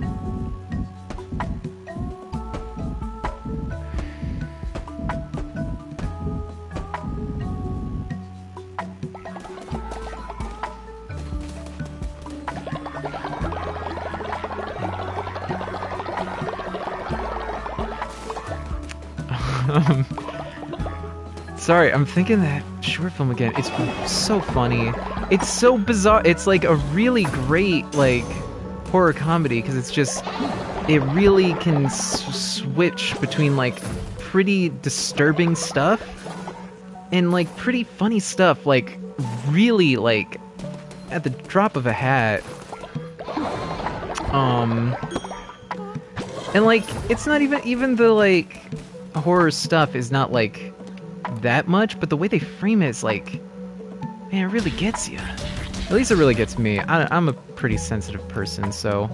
Sorry, I'm thinking that short film again. It's so funny. It's so bizarre. It's like a really great like horror comedy because it's just it really can s- switch between like pretty disturbing stuff and like pretty funny stuff. Like really like at the drop of a hat. Um. And like, it's not even even the like horror stuff is not like that much, but the way they frame it is like, man, it really gets you. At least it really gets me. I, I'm a pretty sensitive person, so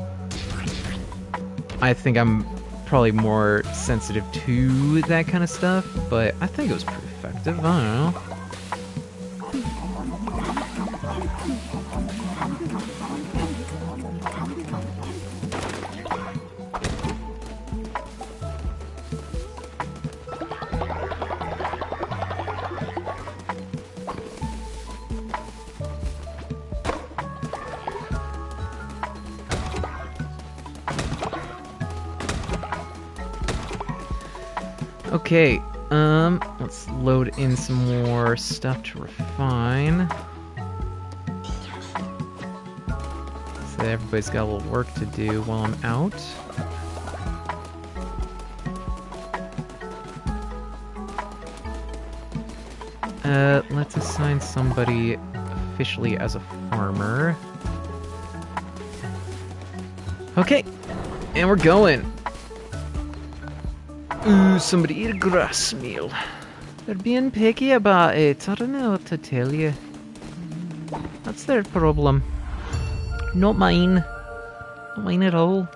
I think I'm probably more sensitive to that kind of stuff. But I think it was pretty effective. I don't know. Okay, um, let's load in some more stuff to refine. So everybody's got a little work to do while I'm out. Uh, let's assign somebody officially as a farmer. Okay, and we're going. Ooh, somebody eat a grass meal. They're being picky about it. I don't know what to tell you. That's their problem. Not mine. Not mine at all.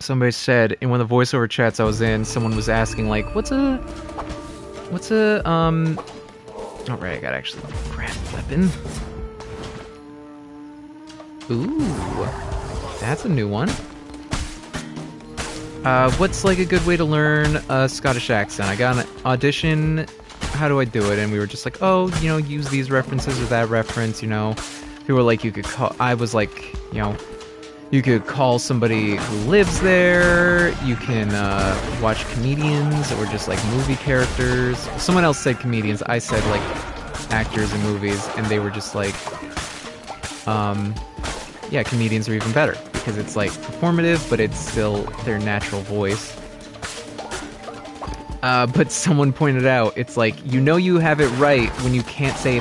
Somebody said in one of the voiceover chats I was in, someone was asking like, "What's a, what's a um." All right, I gotta actually grab a weapon. Ooh, that's a new one. Uh, what's like a good way to learn a Scottish accent? I got an audition. How do I do it? And we were just like, oh, you know, use these references or that reference. You know, people were like, you could call. I was like, you know, you could call somebody who lives there. You can uh, watch comedians or just like movie characters. Someone else said comedians. I said like actors in movies, and they were just like, um, yeah, comedians are even better because it's like performative, but it's still their natural voice. Uh, but someone pointed out, it's like, you know you have it right when you can't say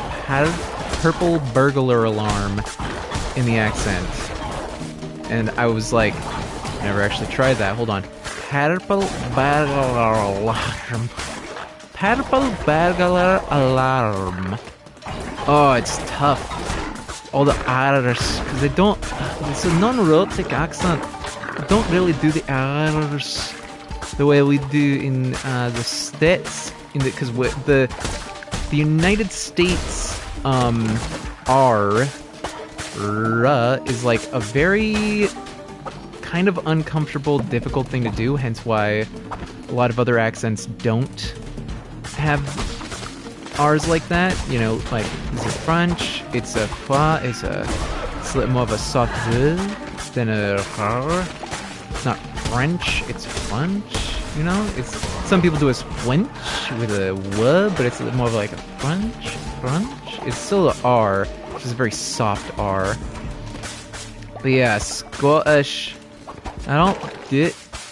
purple burglar alarm in the accent. And I was like, never actually tried that. Hold on. Purple burglar alarm. Purple burglar alarm. Oh, it's tough. All the R's, because they don't. It's a non-rhotic accent. They don't really do the R's the way we do in uh, the states. In the because the the United States um, R R is like a very kind of uncomfortable, difficult thing to do. Hence why a lot of other accents don't have R's like that. You know, like it's a French, it's a it's a it's a more of a soft than a R. It's not French, it's French. You know, it's some people do a French with a W, but it's a little more of like a French, French. It's still a R, which is a very soft R. But yeah, Scottish. I don't do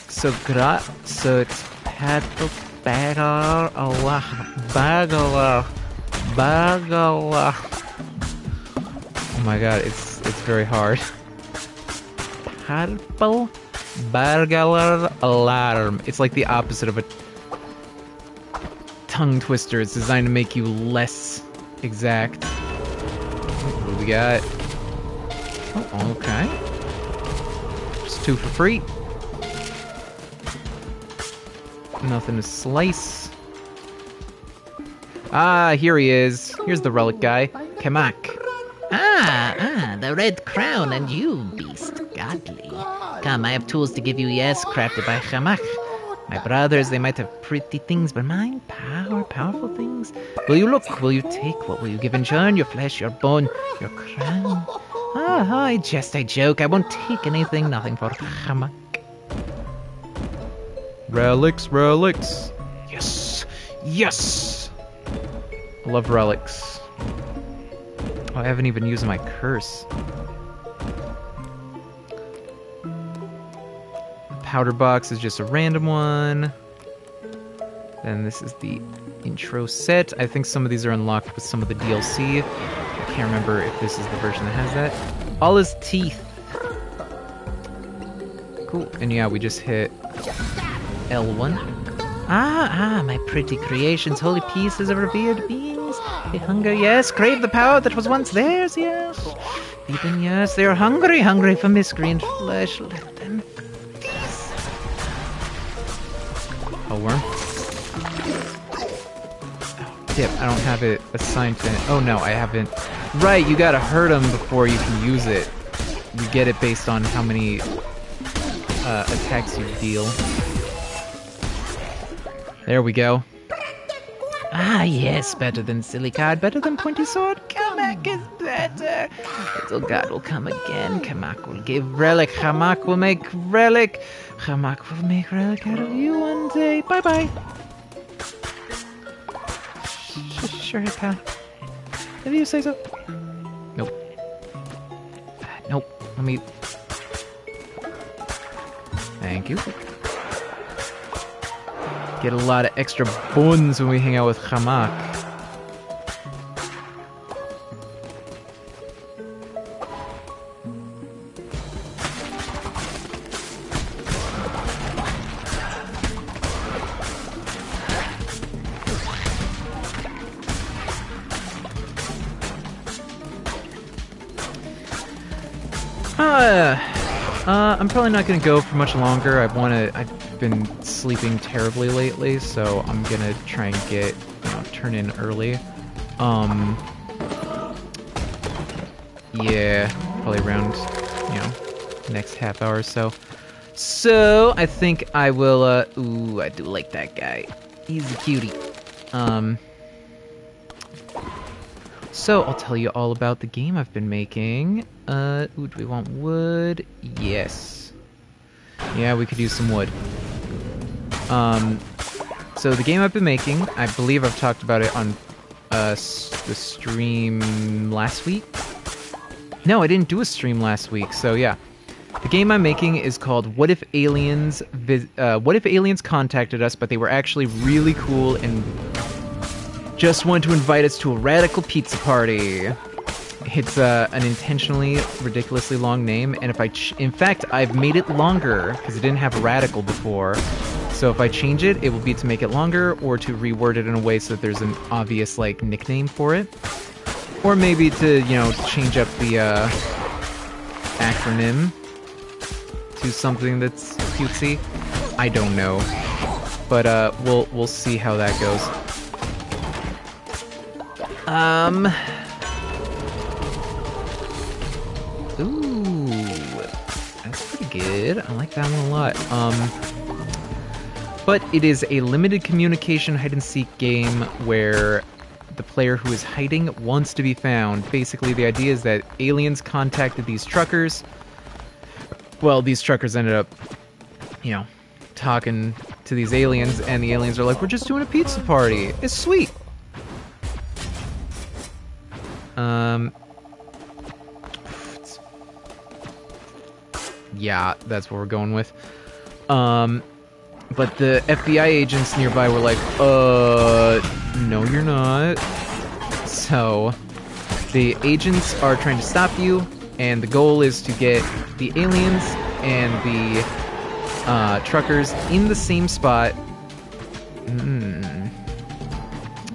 so great, so it's Patrick Bagel oh, Allah Bagel Bagel Oh my god, it's it's very hard. Purple Burglar alarm. It's like the opposite of a tongue twister. It's designed to make you less exact. What do we got? Oh, okay. Just two for free. Nothing to slice. Ah, here he is. Here's the relic guy. Chemach. Ah, ah, the red crown and you, beast, godly. Come, I have tools to give you, yes, crafted by Chemach. My brothers, they might have pretty things, but mine, power, powerful things. Will you look? Will you take? What will you give in turn? Your flesh, your bone, your crown. Ah, I jest, I joke. I won't take anything, nothing for Chemach. Relics, relics. Yes, yes. I love relics. Oh, I haven't even used my curse. Powder box is just a random one. Then this is the intro set. I think some of these are unlocked with some of the DLC. I can't remember if this is the version that has that. All his teeth. Cool. And yeah, we just hit L1. Ah, ah, my pretty creations, holy pieces of revered beings. They hunger, yes, crave the power that was once theirs, yes. Even yes, they are hungry, hungry for miscreant flesh. Let them A worm. Oh, dip. I don't have it assigned to. it. Oh no, I haven't. Right, you gotta hurt them before you can use it. You get it based on how many uh, attacks you deal. There we go. Ah, yes, better than silly card, better than pointy sword. Chemach is better. Little god will come again. Chemach will give relic. Chemach will make relic. Chemach will make relic out of you one day. Bye bye. Sure, pal. If you say so. Nope. Nope. Let me. Thank you. Get a lot of extra bones when we hang out with Chemach. Uh, uh, I'm probably not gonna go for much longer. I wanna. I've been sleeping terribly lately, so I'm gonna try and get you know turn in early. Um. Yeah, probably around you know next half hour or so. So I think I will. Uh, ooh, I do like that guy. He's a cutie. Um. So I'll tell you all about the game I've been making. Uh, ooh, do we want wood? Yes. Yeah, we could use some wood. Um, so the game I've been making, I believe I've talked about it on uh, the stream last week. No, I didn't do a stream last week, so yeah. The game I'm making is called What If Aliens uh, What If Aliens contacted us, but they were actually really cool and just wanted to invite us to a radical pizza party. It's uh, an intentionally ridiculously long name, and if I, ch- in fact, I've made it longer because it didn't have radical before. So if I change it, it will be to make it longer or to reword it in a way so that there's an obvious like nickname for it, or maybe to you know change up the uh, acronym to something that's cutesy. I don't know, but uh, we'll we'll see how that goes. Um. Ooh, that's pretty good. I like that one a lot. Um, but it is a limited communication hide and seek game where the player who is hiding wants to be found. Basically, the idea is that aliens contacted these truckers. Well, these truckers ended up, you know, talking to these aliens, and the aliens are like, "We're just doing a pizza party. It's sweet." Um, yeah, that's what we're going with. Um, but the FBI agents nearby were like, uh, no, you're not. So, the agents are trying to stop you, and the goal is to get the aliens and the uh, truckers in the same spot. Hmm.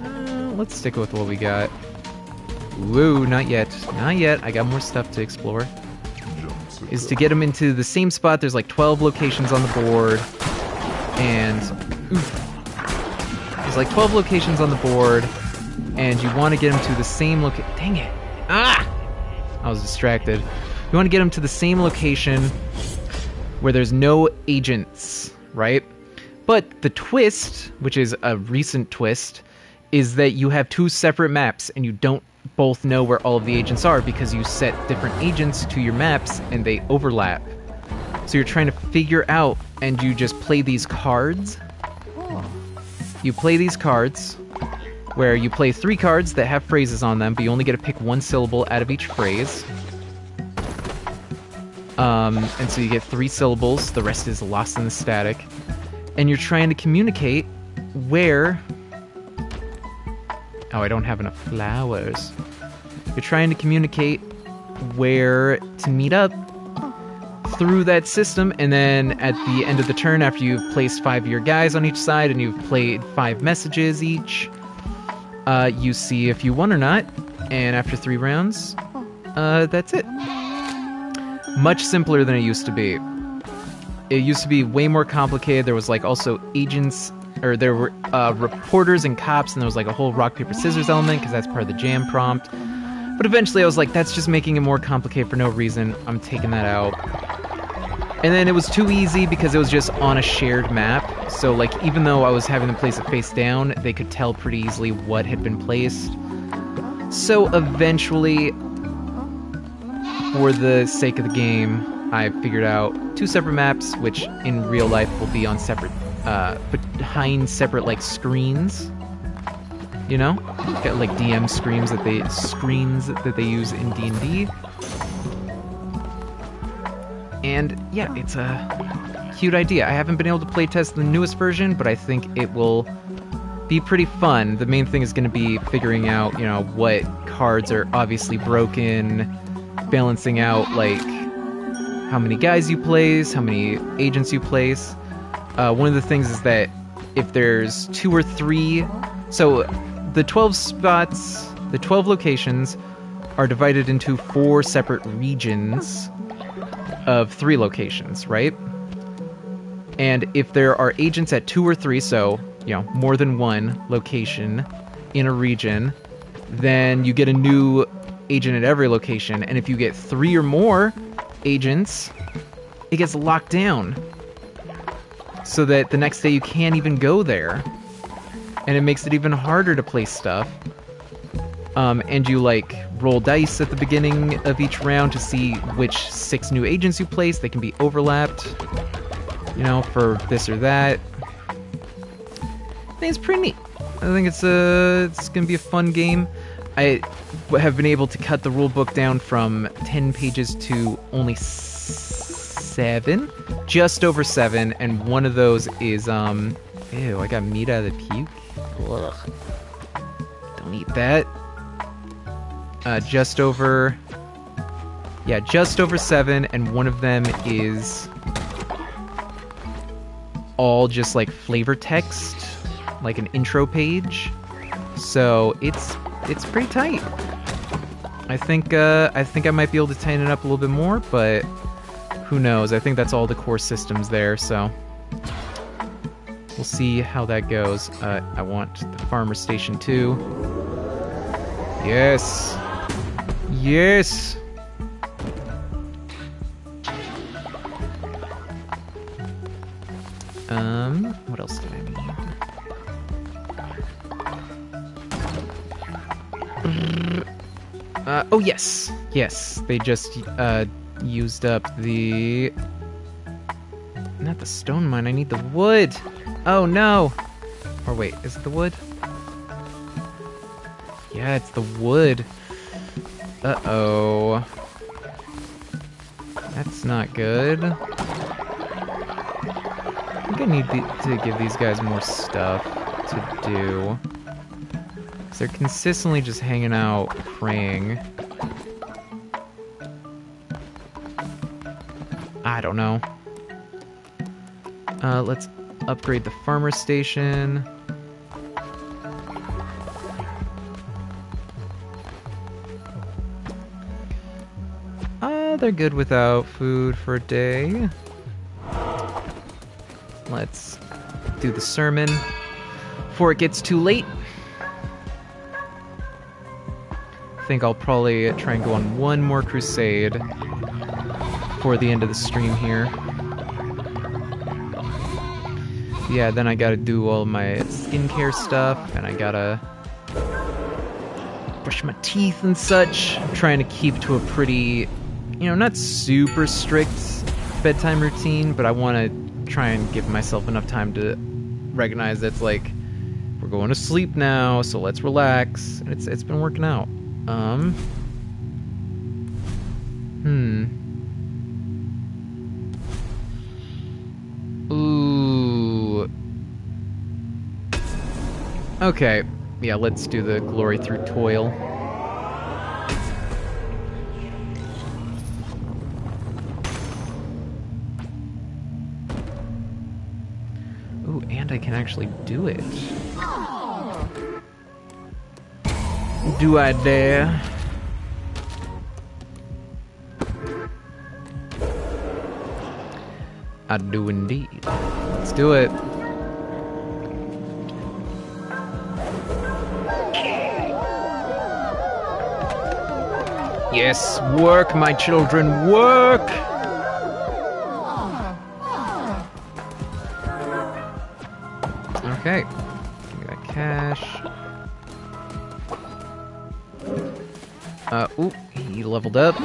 Uh, let's stick with what we got. Woo, not yet. Not yet. I got more stuff to explore. Is to get them into the same spot. There's like 12 locations on the board. And. Oof. There's like 12 locations on the board. And you want to get them to the same location. Dang it. Ah! I was distracted. You want to get them to the same location where there's no agents, right? But the twist, which is a recent twist, is that you have two separate maps and you don't both know where all of the agents are because you set different agents to your maps and they overlap. So you're trying to figure out and you just play these cards. You play these cards where you play three cards that have phrases on them, but you only get to pick one syllable out of each phrase. Um, and so you get three syllables, the rest is lost in the static. And you're trying to communicate where Oh, I don't have enough flowers. You're trying to communicate where to meet up through that system, and then at the end of the turn, after you've placed five of your guys on each side and you've played five messages each, uh, you see if you won or not. And after three rounds, uh, that's it. Much simpler than it used to be. It used to be way more complicated. There was like also agents or there were uh, reporters and cops, and there was like a whole rock paper scissors element because that's part of the jam prompt. But eventually, I was like, that's just making it more complicated for no reason. I'm taking that out. And then it was too easy because it was just on a shared map. So like, even though I was having them place it face down, they could tell pretty easily what had been placed. So eventually, for the sake of the game, I figured out two separate maps, which in real life will be on separate uh, behind separate like screens. You know, Got, like DM screens that they screens that they use in D and D. And yeah, it's a cute idea. I haven't been able to playtest the newest version, but I think it will be pretty fun. The main thing is going to be figuring out, you know, what cards are obviously broken, balancing out like how many guys you place, how many agents you place. Uh, one of the things is that if there's two or three, so the 12 spots, the 12 locations are divided into four separate regions of three locations, right? And if there are agents at two or three, so, you know, more than one location in a region, then you get a new agent at every location. And if you get three or more agents, it gets locked down so that the next day you can't even go there. And it makes it even harder to place stuff. Um, and you like roll dice at the beginning of each round to see which six new agents you place. They can be overlapped, you know, for this or that. I think it's pretty neat. I think it's a it's gonna be a fun game. I have been able to cut the rule book down from ten pages to only seven, just over seven, and one of those is um. Ew, I got meat out of the puke. Ugh. Don't eat that. Uh, just over. Yeah, just over seven, and one of them is all just like flavor text, like an intro page. So it's it's pretty tight. I think uh, I think I might be able to tighten it up a little bit more, but who knows? I think that's all the core systems there, so we'll see how that goes. Uh, I want the farmer station too. Yes, yes. Um, what else did I need? Uh, oh yes, yes. They just uh used up the not the stone mine. I need the wood. Oh no. Or wait, is it the wood? Yeah, it's the wood. Uh oh. That's not good. I think I need to give these guys more stuff to do. they're consistently just hanging out, praying. I don't know. Uh, let's upgrade the farmer station. Uh, they're good without food for a day. Let's do the sermon before it gets too late. I think I'll probably try and go on one more crusade before the end of the stream here. Yeah, then I gotta do all my skincare stuff, and I gotta brush my teeth and such. I'm trying to keep to a pretty, you know, not super strict bedtime routine, but I want to try and give myself enough time to recognize it's like we're going to sleep now, so let's relax. It's it's been working out. Um. Hmm. Okay. Yeah, let's do the glory through toil. Ooh, and I can actually do it. Do I dare? I do indeed. Let's do it. Yes, work, my children, work! Okay. Give me that cash. Uh, ooh, he leveled up.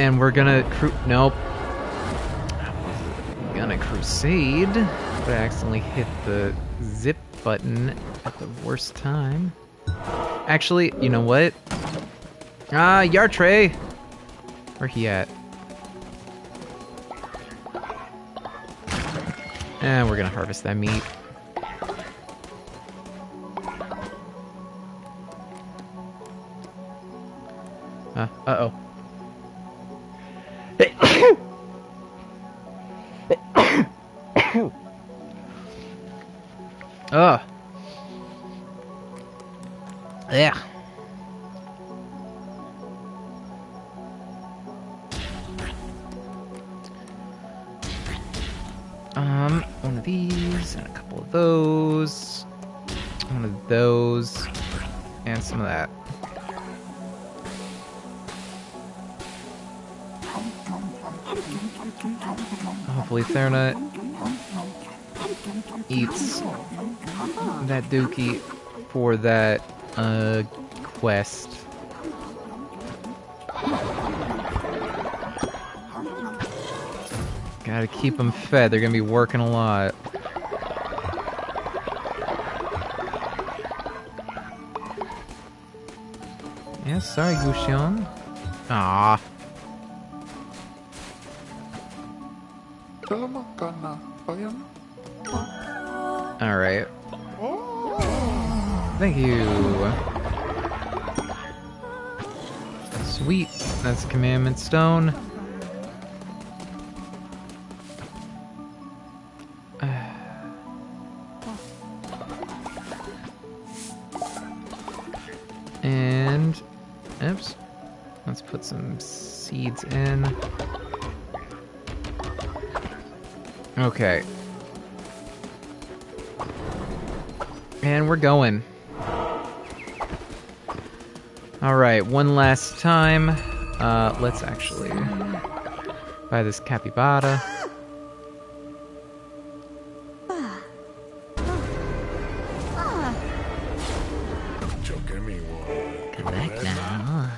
And we're gonna cru- nope. Gonna crusade, but I accidentally hit the zip button at the worst time. Actually, you know what? Ah, Yartray! Where he at? And we're gonna harvest that meat. Quest. Gotta keep them fed. They're gonna be working a lot. Yeah, sorry, Gusion. Ah. Alright. Thank you. Sweet. That's a commandment stone. And, oops, let's put some seeds in. Okay. And we're going. Alright, one last time. Uh, let's actually buy this capybara. Come back now.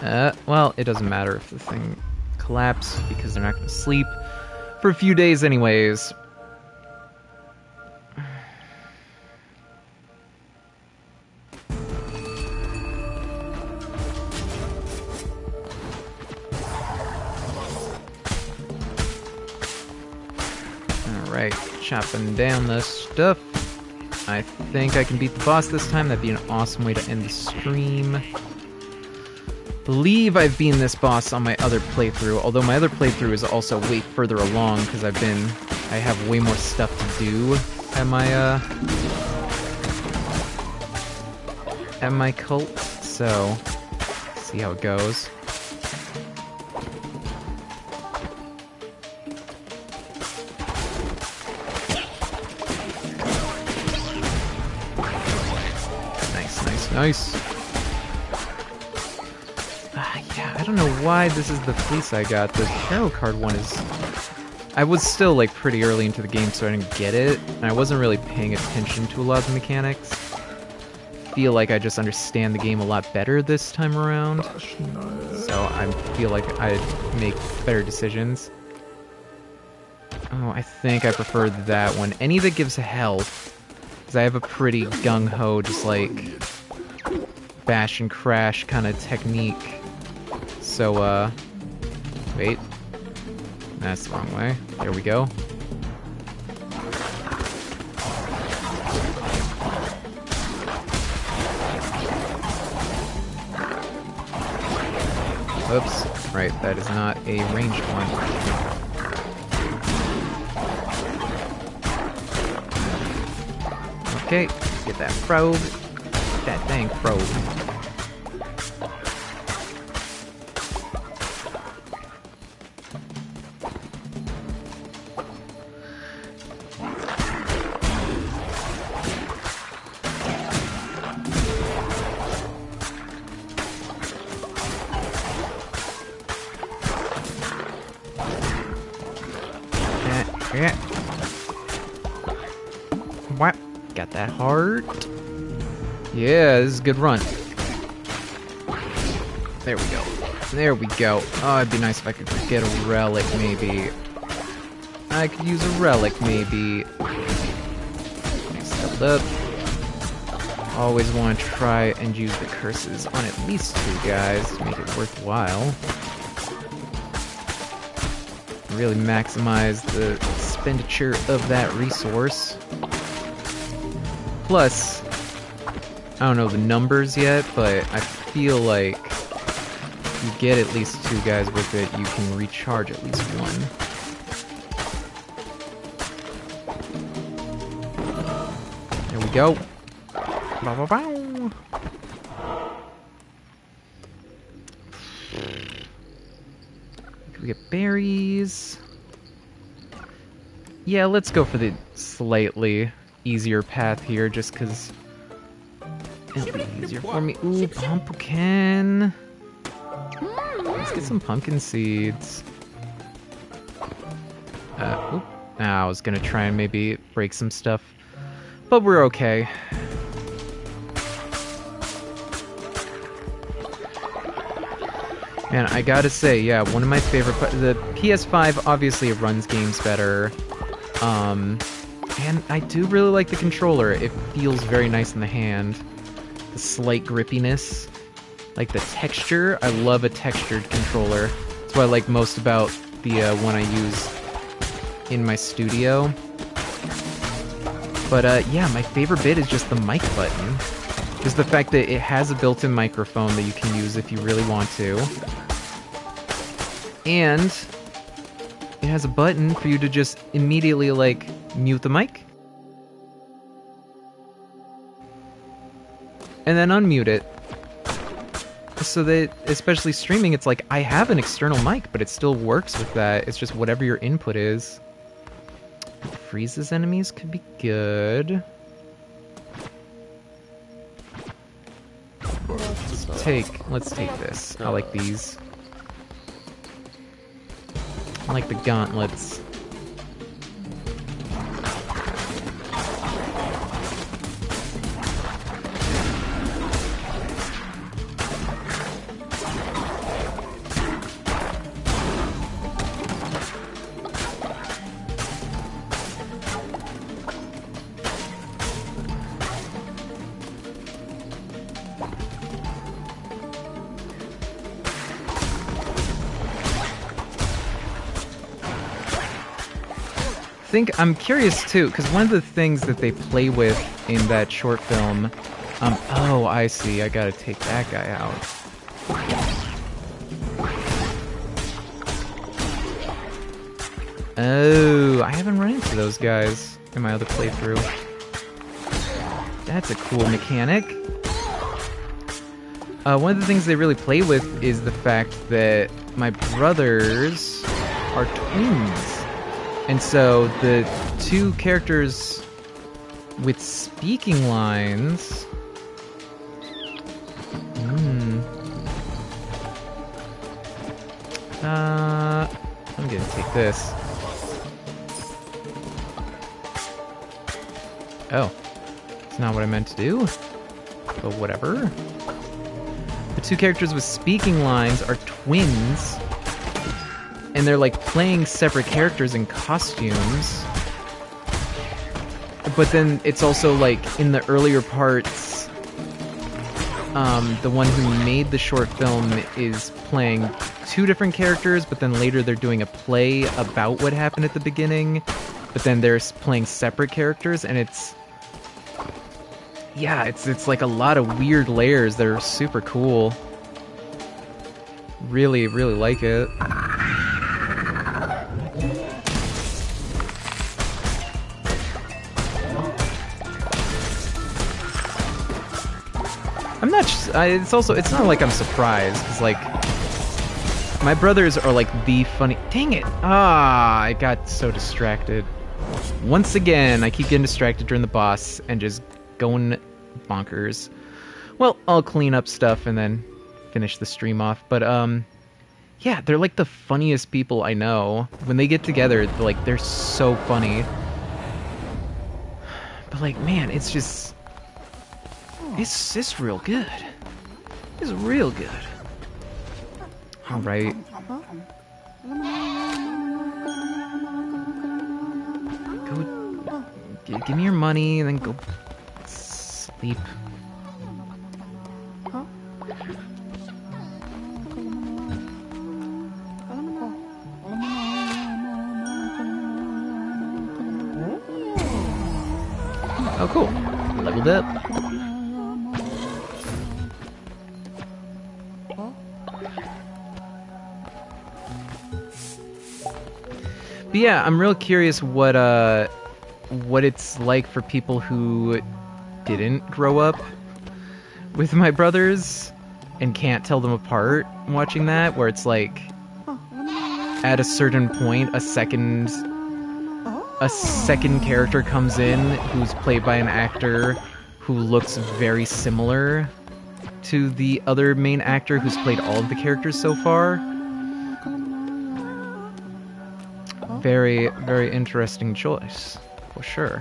Uh, well, it doesn't matter if the thing collapses because they're not going to sleep for a few days, anyways. Chopping down this stuff. I think I can beat the boss this time. That'd be an awesome way to end the stream believe I've beaten this boss on my other playthrough, although my other playthrough is also way further along because I've been I have way more stuff to do at my uh at my cult, so see how it goes. Nice. Ah, yeah, I don't know why this is the fleece I got. The tarot card one is. I was still like pretty early into the game, so I didn't get it, and I wasn't really paying attention to a lot of the mechanics. Feel like I just understand the game a lot better this time around, so I feel like I make better decisions. Oh, I think I prefer that one. Any that gives health, because I have a pretty gung ho, just like bash and crash kind of technique. So, uh, wait. That's the wrong way. There we go. Oops. Right, that is not a ranged one. Okay, get that probe. That thing probe. Yeah, this is a good run. There we go. There we go. Oh, it'd be nice if I could get a relic, maybe. I could use a relic, maybe. Step up. Always want to try and use the curses on at least two guys to make it worthwhile. Really maximize the expenditure of that resource. Plus, I don't know the numbers yet, but I feel like you get at least two guys with it, you can recharge at least one. There we go. Bow, bow, bow. Can we get berries? Yeah, let's go for the slightly easier path here, just because it'll be easier for me. Ooh, pumpkin! Let's get some pumpkin seeds. Uh, oop. I was gonna try and maybe break some stuff, but we're okay. Man, I gotta say, yeah, one of my favorite. The PS5 obviously runs games better, um, and I do really like the controller. It feels very nice in the hand. The slight grippiness, like the texture. I love a textured controller. That's what I like most about the uh, one I use in my studio. But uh, yeah, my favorite bit is just the mic button. Just the fact that it has a built-in microphone that you can use if you really want to. And it has a button for you to just immediately like mute the mic. And then unmute it. So that, especially streaming, it's like I have an external mic, but it still works with that. It's just whatever your input is. Freezes enemies could be good. Take, let's take this. I like these. I like the gauntlets. Think I'm curious too, because one of the things that they play with in that short film, um, oh, I see. I gotta take that guy out. Oh, I haven't run into those guys in my other playthrough. That's a cool mechanic. Uh, one of the things they really play with is the fact that my brothers are twins. And so the two characters with speaking lines. Hmm. Uh, I'm gonna take this. Oh, it's not what I meant to do. But whatever. The two characters with speaking lines are twins and they're like playing separate characters in costumes. But then it's also like in the earlier parts, um, the one who made the short film is playing two different characters, but then later they're doing a play about what happened at the beginning, but then they're playing separate characters, and it's yeah, it's it's like a lot of weird layers that are super cool. Really, really like it. It's also. It's not like I'm surprised because like my brothers are like the funny. Dang it! Ah, I got so distracted. Once again, I keep getting distracted during the boss and just going bonkers. Well, I'll clean up stuff and then finish the stream off. But um, yeah, they're like the funniest people I know. When they get together, they're like they're so funny. But like, man, it's just it's it's real good. It's real good. All right. Go. Give me your money and then go sleep. Oh, cool. Leveled up. But yeah, I'm real curious what uh what it's like for people who didn't grow up with my brothers and can't tell them apart watching that where it's like at a certain point a second a second character comes in who's played by an actor who looks very similar to the other main actor who's played all of the characters so far. Very, very interesting choice, for sure.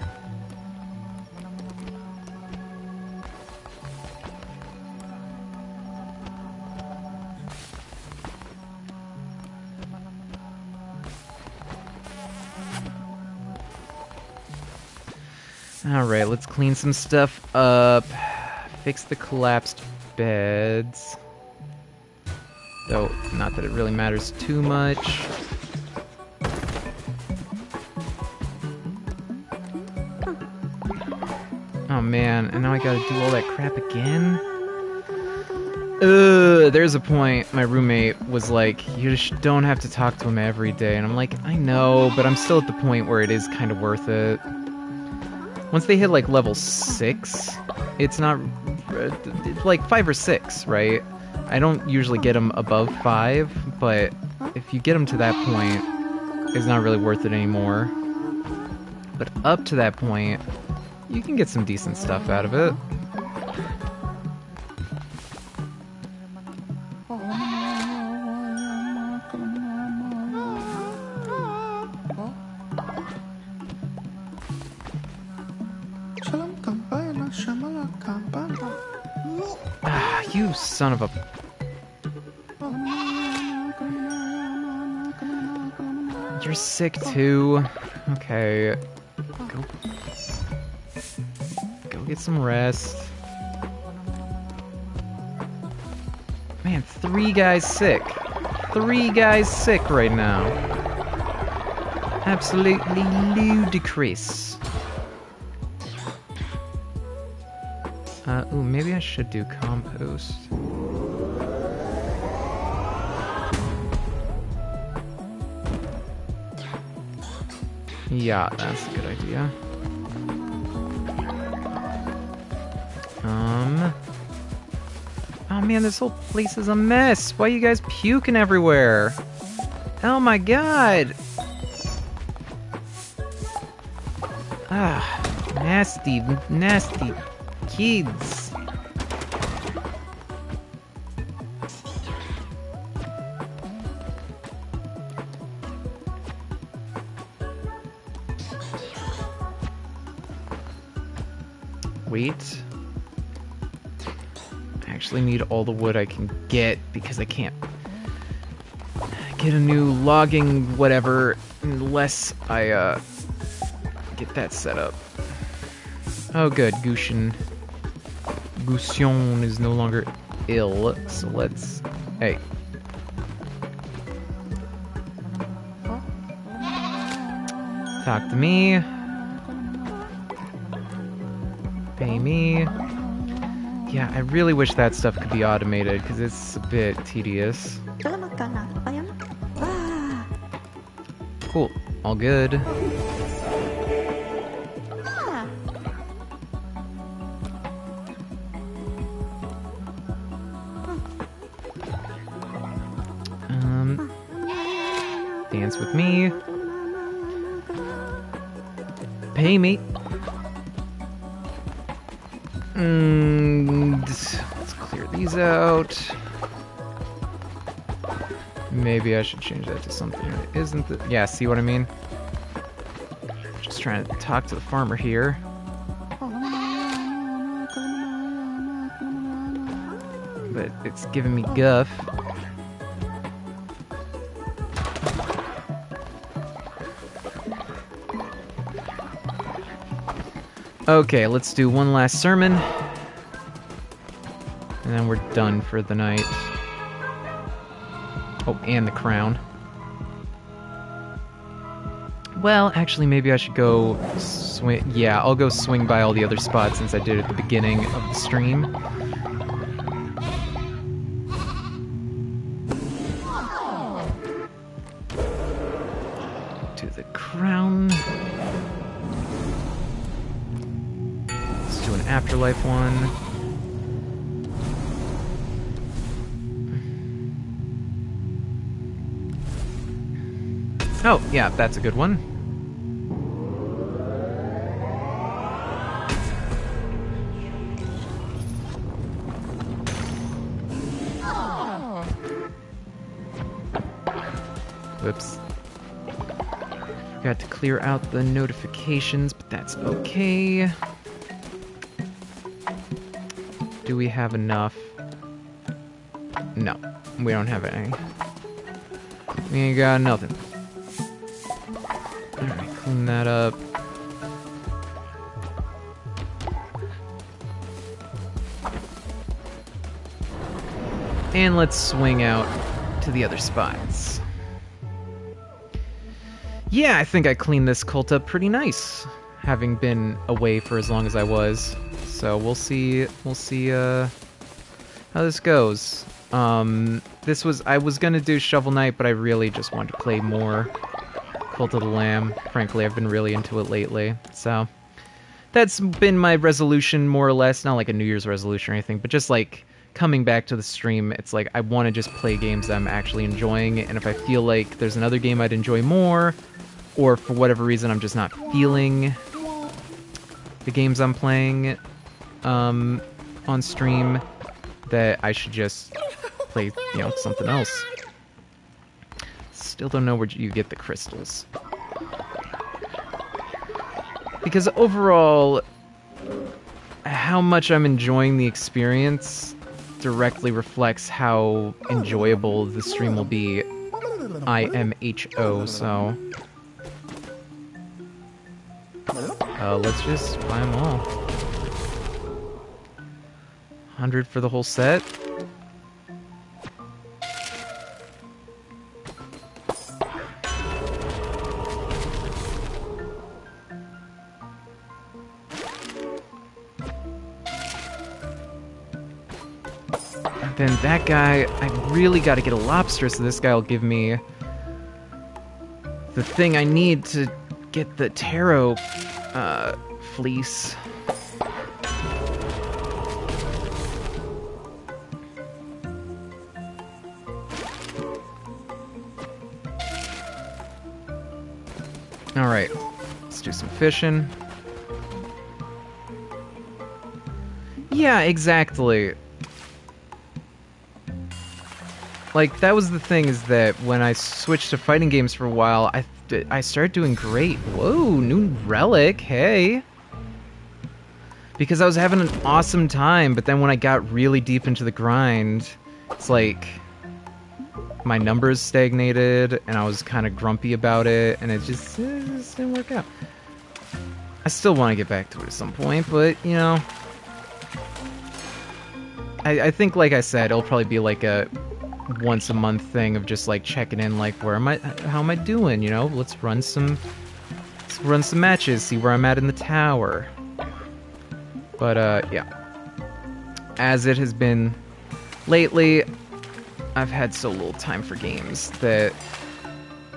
Alright, let's clean some stuff up. Fix the collapsed beds. Though, not that it really matters too much. Oh man, and now I gotta do all that crap again? Ugh, there's a point my roommate was like, you just don't have to talk to him every day. And I'm like, I know, but I'm still at the point where it is kind of worth it. Once they hit like level 6, it's not uh, like 5 or 6, right? I don't usually get them above 5, but if you get them to that point, it's not really worth it anymore. But up to that point, you can get some decent stuff out of it. Ah, you son of a. You're sick too. Okay. Go. Get some rest. Man, three guys sick. Three guys sick right now. Absolutely ludicrous. Uh, ooh, maybe I should do compost. Yeah, that's a good idea. Oh man, this whole place is a mess. Why are you guys puking everywhere? Oh my god. Ah, nasty, nasty kids. All the wood I can get because I can't get a new logging whatever unless I uh, get that set up. Oh good, Gushin. Gusion is no longer ill, so let's... Hey. Talk to me. Pay me. Yeah, I really wish that stuff could be automated, because it's a bit tedious. Cool. All good. Um, dance with me. Pay me. Clear these out. Maybe I should change that to something that isn't the, yeah, see what I mean? Just trying to talk to the farmer here. But it's giving me guff. Okay, let's do one last sermon. And then we're done for the night. Oh, and the crown. Well, actually, maybe I should go swing. Yeah, I'll go swing by all the other spots since I did at the beginning of the stream. To the crown. Let's do an afterlife one. Oh, yeah, that's a good one. Whoops. Forgot to clear out the notifications, but that's okay. Do we have enough? No, we don't have any. We ain't got nothing. That up. And let's swing out to the other spots. Yeah, I think I cleaned this cult up pretty nice, having been away for as long as I was. So we'll see. We'll see uh, how this goes. Um, this was I was gonna do Shovel Knight, but I really just wanted to play more Of the Lamb. Frankly, I've been really into it lately. So that's been my resolution, more or less. Not like a New Year's resolution or anything, but just like coming back to the stream, it's like I want to just play games I'm actually enjoying, and if I feel like there's another game I'd enjoy more, or for whatever reason I'm just not feeling the games I'm playing um, on stream, that I should just play, you know, something else. Still don't know where you get the crystals. Because overall, how much I'm enjoying the experience directly reflects how enjoyable the stream will be. IMHO, so. Uh, let's just buy them all. 100 for the whole set. That guy, I really got to get a lobster so this guy will give me the thing I need to get the tarot uh, fleece. Alright, let's do some fishing. Yeah, exactly. Like, that was the thing, is that when I switched to fighting games for a while, I, I started doing great. Whoa, new relic, hey. Because I was having an awesome time, but then when I got really deep into the grind, it's like my numbers stagnated and I was kind of grumpy about it and it just, it just didn't work out. I still want to get back to it at some point, but you know, I, I think, like I said, it'll probably be like a once a month thing of just like checking in, like where am I, how am I doing? You know, let's run some, let's run some matches, see where I'm at in the tower. But uh, yeah, as it has been lately, I've had so little time for games that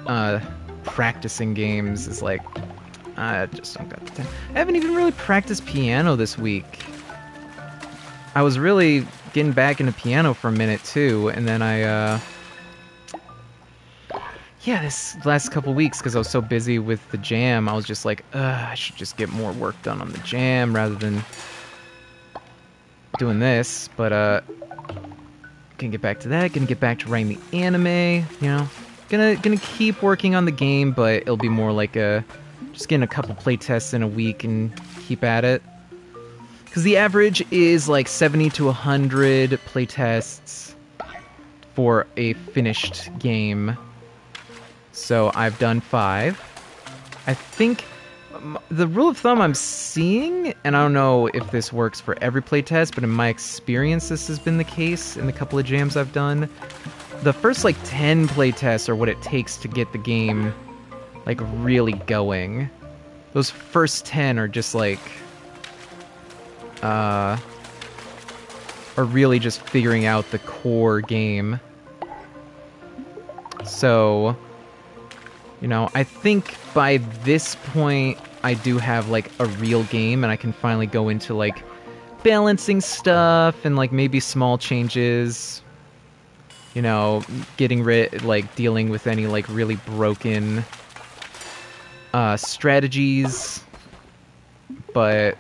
uh, practicing games is like I just don't got the time. I haven't even really practiced piano this week. I was really getting back into piano for a minute too, and then I, uh, yeah, this last couple weeks because I was so busy with the jam, I was just like, I should just get more work done on the jam rather than doing this. But uh, gonna get back to that. Gonna get back to writing the anime. You know, gonna gonna keep working on the game, but it'll be more like a just getting a couple playtests in a week and keep at it because the average is like 70 to 100 playtests for a finished game. So I've done five. I think the rule of thumb I'm seeing, and I don't know if this works for every playtest, but in my experience, this has been the case in the couple of jams I've done. The first like 10 playtests are what it takes to get the game like really going. Those first 10 are just like uh, are really just figuring out the core game. So, you know, I think by this point I do have like a real game and I can finally go into like balancing stuff and like maybe small changes. You know, getting rid like dealing with any like really broken uh strategies. But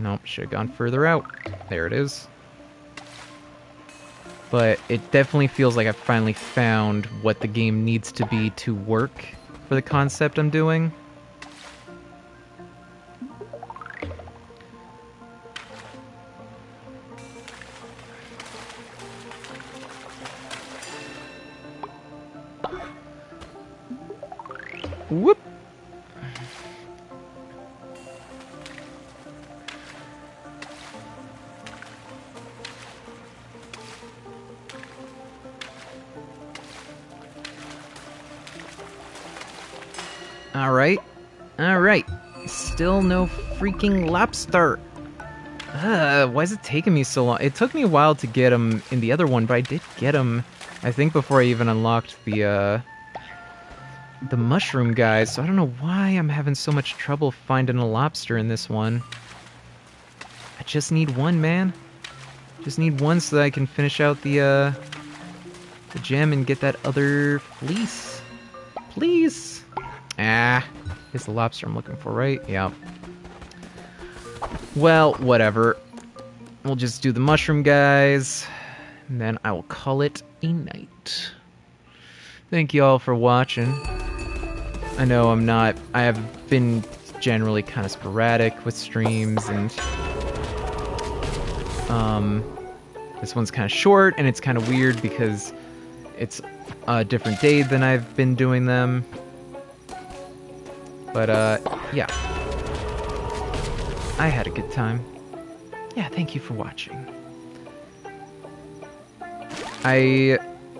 Nope, should have gone further out. There it is. but it definitely feels like I've finally found what the game needs to be to work for the concept I'm doing. Whoop. All right. All right. Still no freaking lobster. Uh, why is it taking me so long? It took me a while to get him in the other one, but I did get him, I think, before I even unlocked the, uh, the mushroom guys, so I don't know why I'm having so much trouble finding a lobster in this one. I just need one, man. Just need one so that I can finish out the, uh, the gem and get that other fleece. Please. Ah, it's the lobster I'm looking for, right? Yeah. Well, whatever. We'll just do the mushroom guys, and then I will call it a night. Thank you all for watching. I know I'm not. I have been generally kind of sporadic with streams, and um, this one's kind of short, and it's kind of weird because it's a different day than I've been doing them. But uh, yeah, I had a good time. Yeah, thank you for watching. I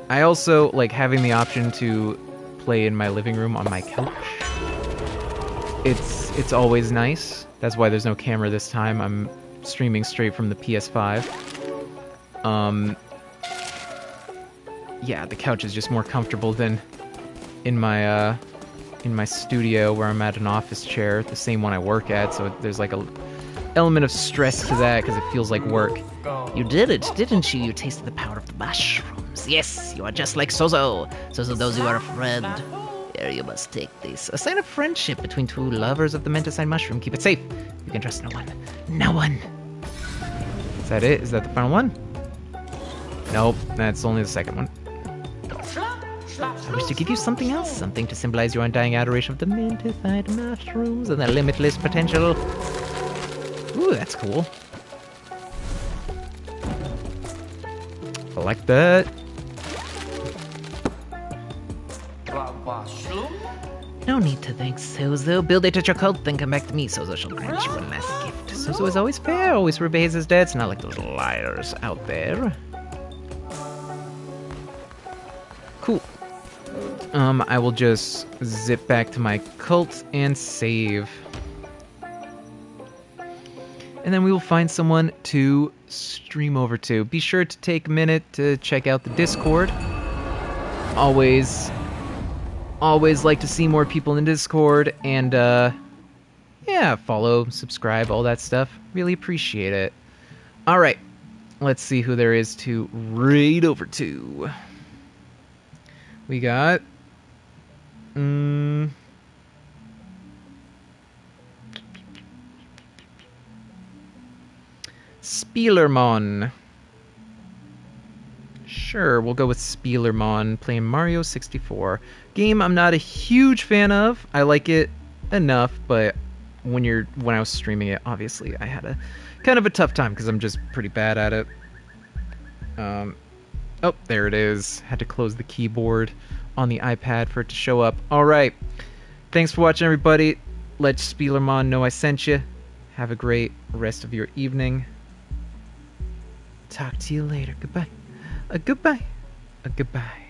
I also like having the option to play in my living room on my couch. It's it's always nice. That's why there's no camera this time. I'm streaming straight from the PS5. Um Yeah, the couch is just more comfortable than in my uh in my studio where I'm at an office chair, the same one I work at, so there's like a element of stress to that because it feels like work. You did it, didn't you? You tasted the power of the mushrooms. Yes, you are just like Sozo. Sozo knows you are a friend. Here, you must take this. A sign of friendship between two lovers of the Menticide mushroom. Keep it safe. You can trust no one. No one. Is that it? Is that the final one? Nope, that's only the second one. I wish to give you something else, something to symbolize your undying adoration of the Menticide mushrooms and their limitless potential. Ooh, that's cool. I like that. No need to thank Sozo. Build it at your cult, then come back to me. Sozo shall grant you one last gift. Sozo is always fair, always repays his debts, not like those liars out there. Um, I will just zip back to my cult and save. And then we will find someone to stream over to. Be sure to take a minute to check out the Discord. Always, always like to see more people in Discord, and uh, yeah, follow, subscribe, all that stuff. Really appreciate it. All right, let's see who there is to raid over to. We got. Mm, Spielermon. Sure, we'll go with Spielermon playing Mario 64. Game I'm not a huge fan of. I like it enough, but when you're when I was streaming it, obviously I had a kind of a tough time because I'm just pretty bad at it. Um, oh, there it is. Had to close the keyboard on the iPad for it to show up. All right. Thanks for watching, everybody. Let Spielermon know I sent you. Have a great rest of your evening. Talk to you later. Goodbye. A goodbye. A goodbye.